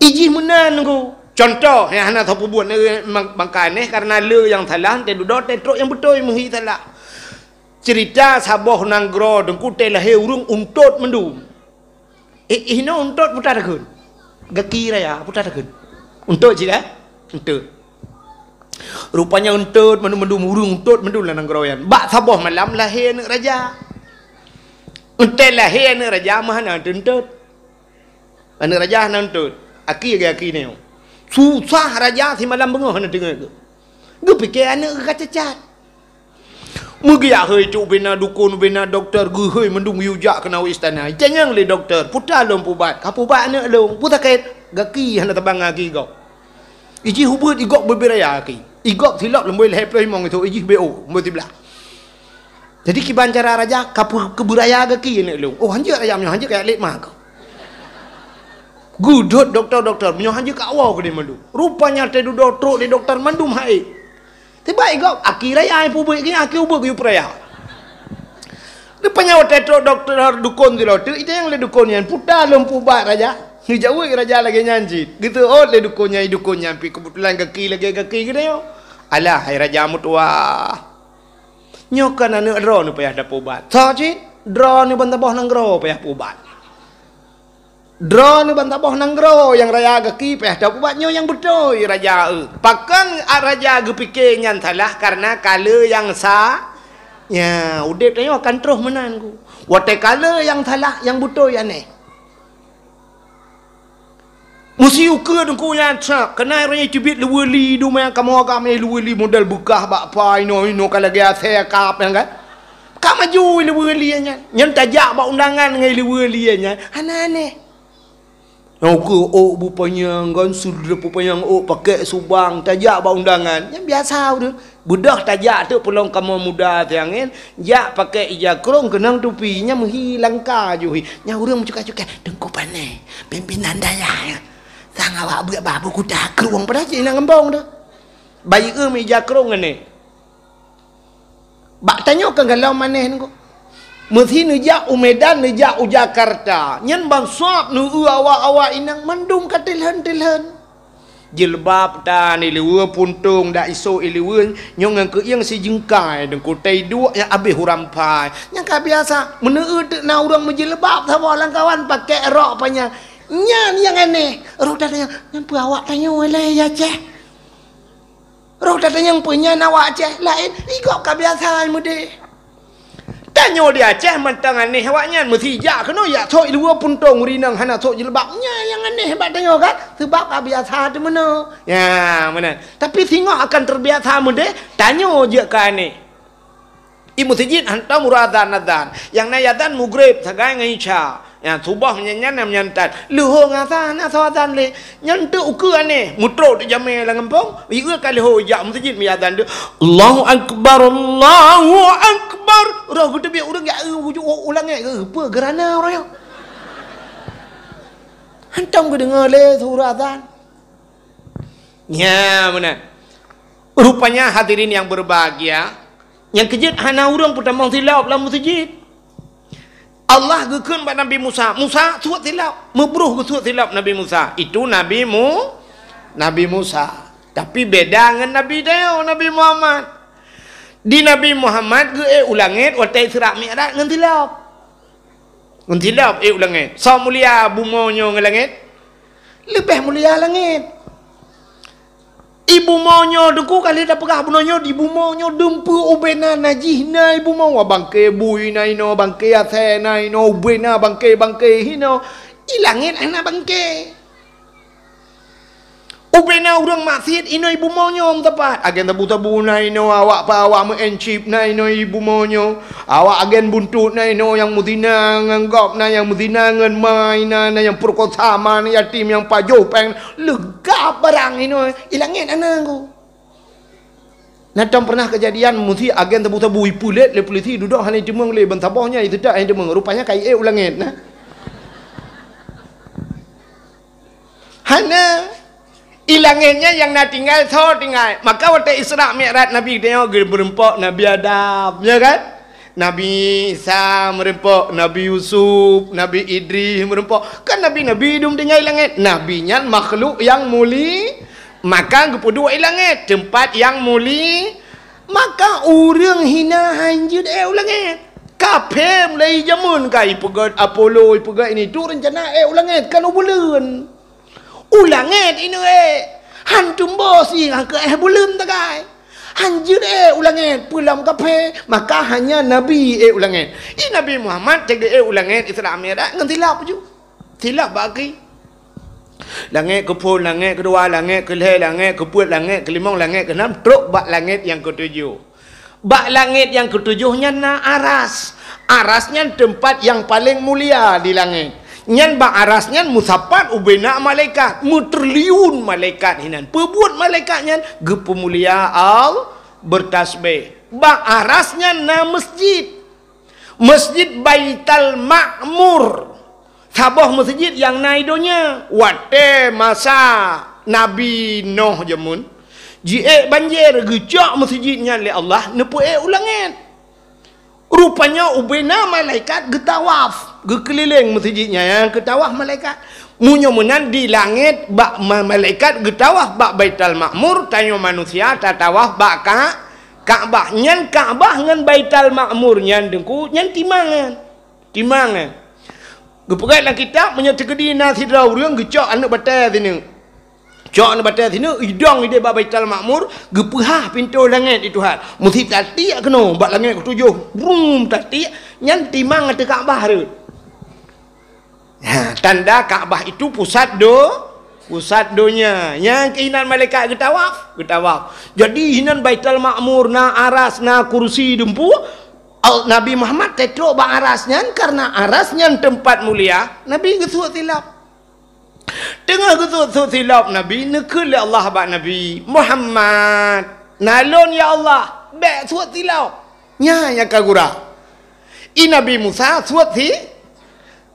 Iji menan ku. Contoh yang anak apa buat ni bangkai ni karena le yang salah te duduk te truk yang betul menghi salah. Cerita saboh nanggro dengku te lahir urung untut mendum. Eh, ini untut putar kun. Gaki raya putar kun. Untut je kan? Entut. Rupanya entut, mendu-mendu murung entut, mendu lah nanggroyan. Bak sabuh malam lahir anak raja. Entut lahir anak raja, mana entut. Anak raja nak entut. Aki lagi aki ni. Susah raja si malam bengah nak dengar ke. Gue fikir anak ke cacat. Mugi ya hei cuk bina dukun bina doktor gue hei mendung yujak kena istana. Jangan le doktor. Putar lom pubat. Kapu bat anak lom. Putar kait. Gaki hana tabang lagi kau. Iji hubut igok berbiraya ki. Igok silap lembui leher peluh mong itu. Iji BO. Mbak tiblah. Jadi kiban cara raja kapu keburaya ke ki ni lu. Oh hanjir raja menyo hanjir kayak lek mah kau. Gudut doktor-doktor menyo hanjir kat awal ke dia mandu. Rupanya te du doktor di doktor mandu hai. Tiba igok akhirnya ai pubuk ki akhir ubuk yu peraya. Rupanya waktu doktor dukun tu lo tu itu yang le dukun yang putar lempu bat raja. Ni jauh raja lagi nyanji. Gitu oh le dukunnya dukunnya pi kebetulan kaki lagi kaki gede yo. Alah hai raja mutua. Nyokan anu dro ni payah dapat ubat. So ci dro ni banta boh nang gro payah ubat. Dro ni banta boh nang gro yang raya payah dapat ubat nyo yang betul raja e. Pakan raja ge fikir nyan salah karena kala yang sa Ya, udip tanya akan terus menan ku. Wate kala yang salah yang betul yang ni. Mesti uka dengku yang trak. Kena raya cubit luweli du main kamu agak main luweli modal bukah bak apa ino ino kalau dia saya kap yang kan. Kak maju luweli nya. Yang tajak bak undangan dengan luweli nya. Aneh-aneh. Yang ke oh bupanya kan sudah bupanya oh pakai subang tajak bak undangan. Yang biasa tu. Budak tajak tu pulang kamu muda tiangin. Ya pakai ija krong kenang tupinya menghilang kaju. Nya urang cukai-cukai dengku panai. Pimpinan daya. Ya. Sang awak buat babu kuda keruang pada cik nak ngembang tu. Bayi ke meja kerung ni. Bak tanya ke galau maneh ni. Mesti neja Umedan neja u Jakarta. Nyen bang suap nu awak-awak inang mandum katilhan-tilhan. Jilbab ta ni lewa puntung dak iso iliwen nyong ngan ke yang si jengkai dan ko tai dua yang habis hurampai. Yang ka biasa meneut na urang menjilbab sama kawan pakai rok panjang Nyan yang aneh. Roh tanya, yang pu awak tanya oleh ya ceh. Roh tanya yang punya awak ceh lain. Ikut kebiasaan muda. Tanya dia ceh mentang aneh. Awaknya mesti ja kena ya tok dua puntung rinang. Hana tok jilbabnya yang aneh. Hebat tanya kan sebab kebiasaan tu mana. Ya mana. Tapi tengok akan terbiasa muda tanya je ke aneh. Ibu sijit hantar muradan adan yang nayadan mugrib sagai ngai cha Ya subah nyanyan nam nyantat. Luho ngasa na sawadan le. Nyantu uku ane. Mutro di jame la ngempong. Iku kali ho ya masjid mi adan tu. Allahu akbar Allahu akbar. Ora gede bi urang ya wujud ulang ya apa gerana orang ya. Hantam ke dengar le surah adan. Ya mana. Rupanya hadirin yang berbahagia. Yang kejut hana urang pertama silap dalam masjid. Allah gekun pada Nabi Musa. Musa suat silap. Membruh ke suat silap Nabi Musa. Itu Nabi Mu Nabi Musa. Tapi beda dengan Nabi Dayo, Nabi Muhammad. Di Nabi Muhammad ke eh ulangit watai serak mi'rat dengan silap. Dengan silap eh ulangit. So mulia bumonyo dengan langit. Lebih mulia langit. Ibu monyo deku kali dah pegah bunonyo di ibu monyo dempu ubena najih na ibu mau. Bangke bui na ino bangke ate na ino ubena bangke bangke hino ilangin anak bangke Ubena urang maksiat ino ibu monyo tepat. Agen tabu tabu na ino awak pa awak me enchip na ino ibu monyo. Awak agen buntut na ino yang mudina nganggap na yang mudina ngan mai na na yang perkosa ma na yatim yang pajo peng lega barang ino ilangin anangku. Nanti pernah kejadian mesti agen tabu tabu ipulet le polisi duduk hanya cuma le bentabahnya itu yang demang rupanya kai eh ulangin nah. Hana Ilangnya yang nak tinggal so tinggal. Maka waktu Isra Mi'raj Nabi tengok berempok Nabi Adam, ya kan? Nabi Isa merempok, Nabi Yusuf, Nabi Idris merempok. Kan Nabi-Nabi hidup tinggal langit. Nabinya makhluk yang muli. Maka kepada langit. Tempat yang muli. Maka orang hina hanjut eh langit. Kapem lagi jamun kai pegat Apollo pegat ini tu rencana eh ulangit kan ubulan ulangit ini eh. Hantum bosi ke eh bulan tagai hanjir eh ulangit pulam kape maka hanya nabi eh ulangit ini nabi Muhammad cek eh ulangit Islam ya dak nganti lap ju tilap bagi langit ke pun langit kedua langit ke leh langit ke put langit ke limang langit ke enam truk bak langit yang ketujuh. Bak langit yang ketujuhnya na aras. Arasnya tempat yang paling mulia di langit nyan ba aras nyan musapat ubena malaikat. Mutriliun malaikat hinan. Pebuat malaikat nyan gepemulia al bertasbih. Ba arasnya na masjid. Masjid baital makmur sabah masjid yang naidonya wate masa nabi noh jamun ji banjir gejak masjidnya le Allah nepu e ulangin. Rupanya ubena malaikat getawaf. Gekeliling masjidnya yang getawaf malaikat. Munyo-munan di langit bak malaikat getawaf bak baital makmur. Tanya manusia tatawaf bak ka. Kaabah. Nyan kaabah ngan baital makmur. Nyan dengku. Nyan timangan. Timangan. Gepegat lah kitab. Menyata kedina sidraw. Rung gecok anak batal sini. Cok nak batal sini, idong dia bab baital makmur, gepehah pintu langit itu hal. Mesti tati kena, bab langit ke tujuh. Brum tati, nyan timang ada Kaabah tu. Ha, tanda Kaabah itu pusat do, pusat donya. Yang keinginan malaikat getawaf, getawaf. Jadi hinan baital makmur na aras na kursi dempu, Nabi Muhammad tetrok bang arasnya karena arasnya tempat mulia. Nabi gesuat silap. Tengah tu silap Nabi Nekul Allah abad Nabi Muhammad Nalon ya Allah Bek suat silap Nya yang kagura I Nabi Musa suat si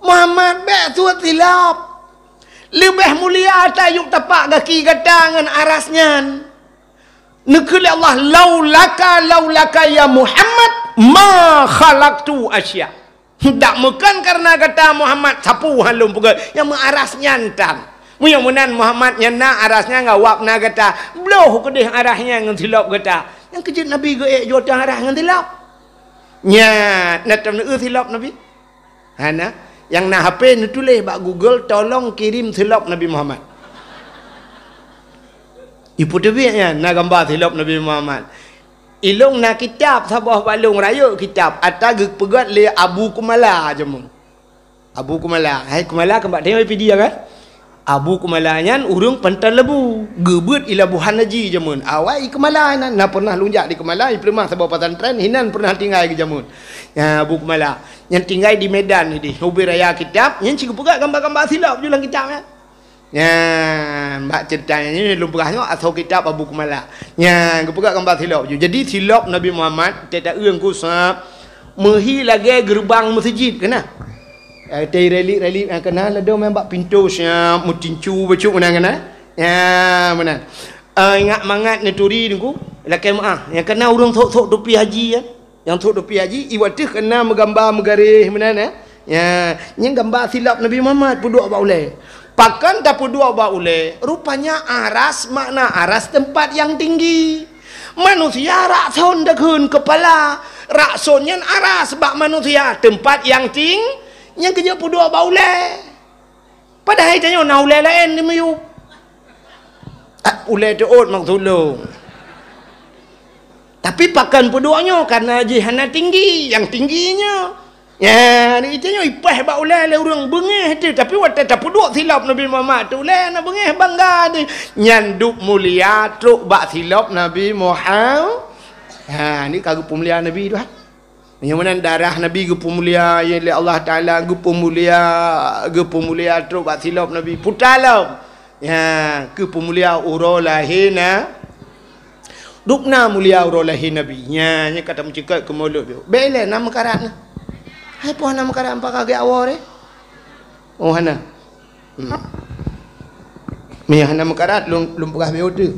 Muhammad bek suat silap Lebih mulia tayuk tapak kaki katangan arasnya Nekul ya Allah Laulaka laulaka ya Muhammad Ma khalaqtu asya' tak bukan karena kata Muhammad sapu halum pula yang mengaras nyantan. Muya munan Muhammad nyana arasnya ngawap na kata bloh kedih arahnya ngan silap kata. Yang kejut Nabi ge ek arah ngan silap. Nya natam nu silap Nabi. Hana yang na HP nu tulis bak Google tolong kirim silap Nabi Muhammad. Ibu tebi ya na gambar silap Nabi Muhammad. Ilung na kitab sabah balung raya kitab. Atas pegat le Abu Kumala jemu Abu Kumala. Hai Kumala kembak tengok video kan Abu Kumala nyan urung pental lebu gebut ila buhan haji jamun awai Kumala nan na pernah lunjak di Kumala i pernah sabah pesantren hinan pernah tinggal di jamun ya Abu Kumala yang tinggal di Medan ni hobi raya kitab yang cikgu pegat gambar-gambar silap julang kitab kan Ya, mbak ceritanya ini lumpurahnya asal kitab Abu Kumala. Ya, kepegat gambar silap je. Jadi silap Nabi Muhammad tidak urang kusap mehi lagi gerbang masjid kena. Eh tei relik relik yang kena ada membak pintu siap mutincu bacuk mana kena. Ya, mana. Uh, ingat mangat neturi niku lakai maah yang kena urang tok-tok topi haji ya. Yang tok topi haji iwatih kena menggambar megarih mana ya. Ya, yang gambar silap Nabi Muhammad puduk abak ulai. Pakan dapat dua baule. Rupanya aras makna aras tempat yang tinggi. Manusia rakson dekun kepala. Raksonnya aras bak manusia tempat yang ting. Yang kerja pun dua baule. Padahal tanya nak ule lain ni mayu. Ule tu ot mak tolong. Tapi pakan peduanya karena jihana tinggi. Yang tingginya. Ya, ni itu ipah ba ulai le orang bengih tu tapi waktu tak puduk silap Nabi Muhammad tu le nak bengih bangga ni. Nyanduk mulia truk ba silap Nabi Muhammad. Ha ni kagak pemulia Nabi tu ha. Yang mana darah Nabi ge pemulia ya Allah Taala ge pemulia ge pemulia truk ba silap Nabi putalam. Ya, ke pemulia urolahina. Dukna mulia urolahi Nabi. Ya, nya kata mencekak ke mulut. Bele nama karat Hai puan nama kada ampak kage awar eh. Oh hana. Hmm. Mi hana makarat lum lum order.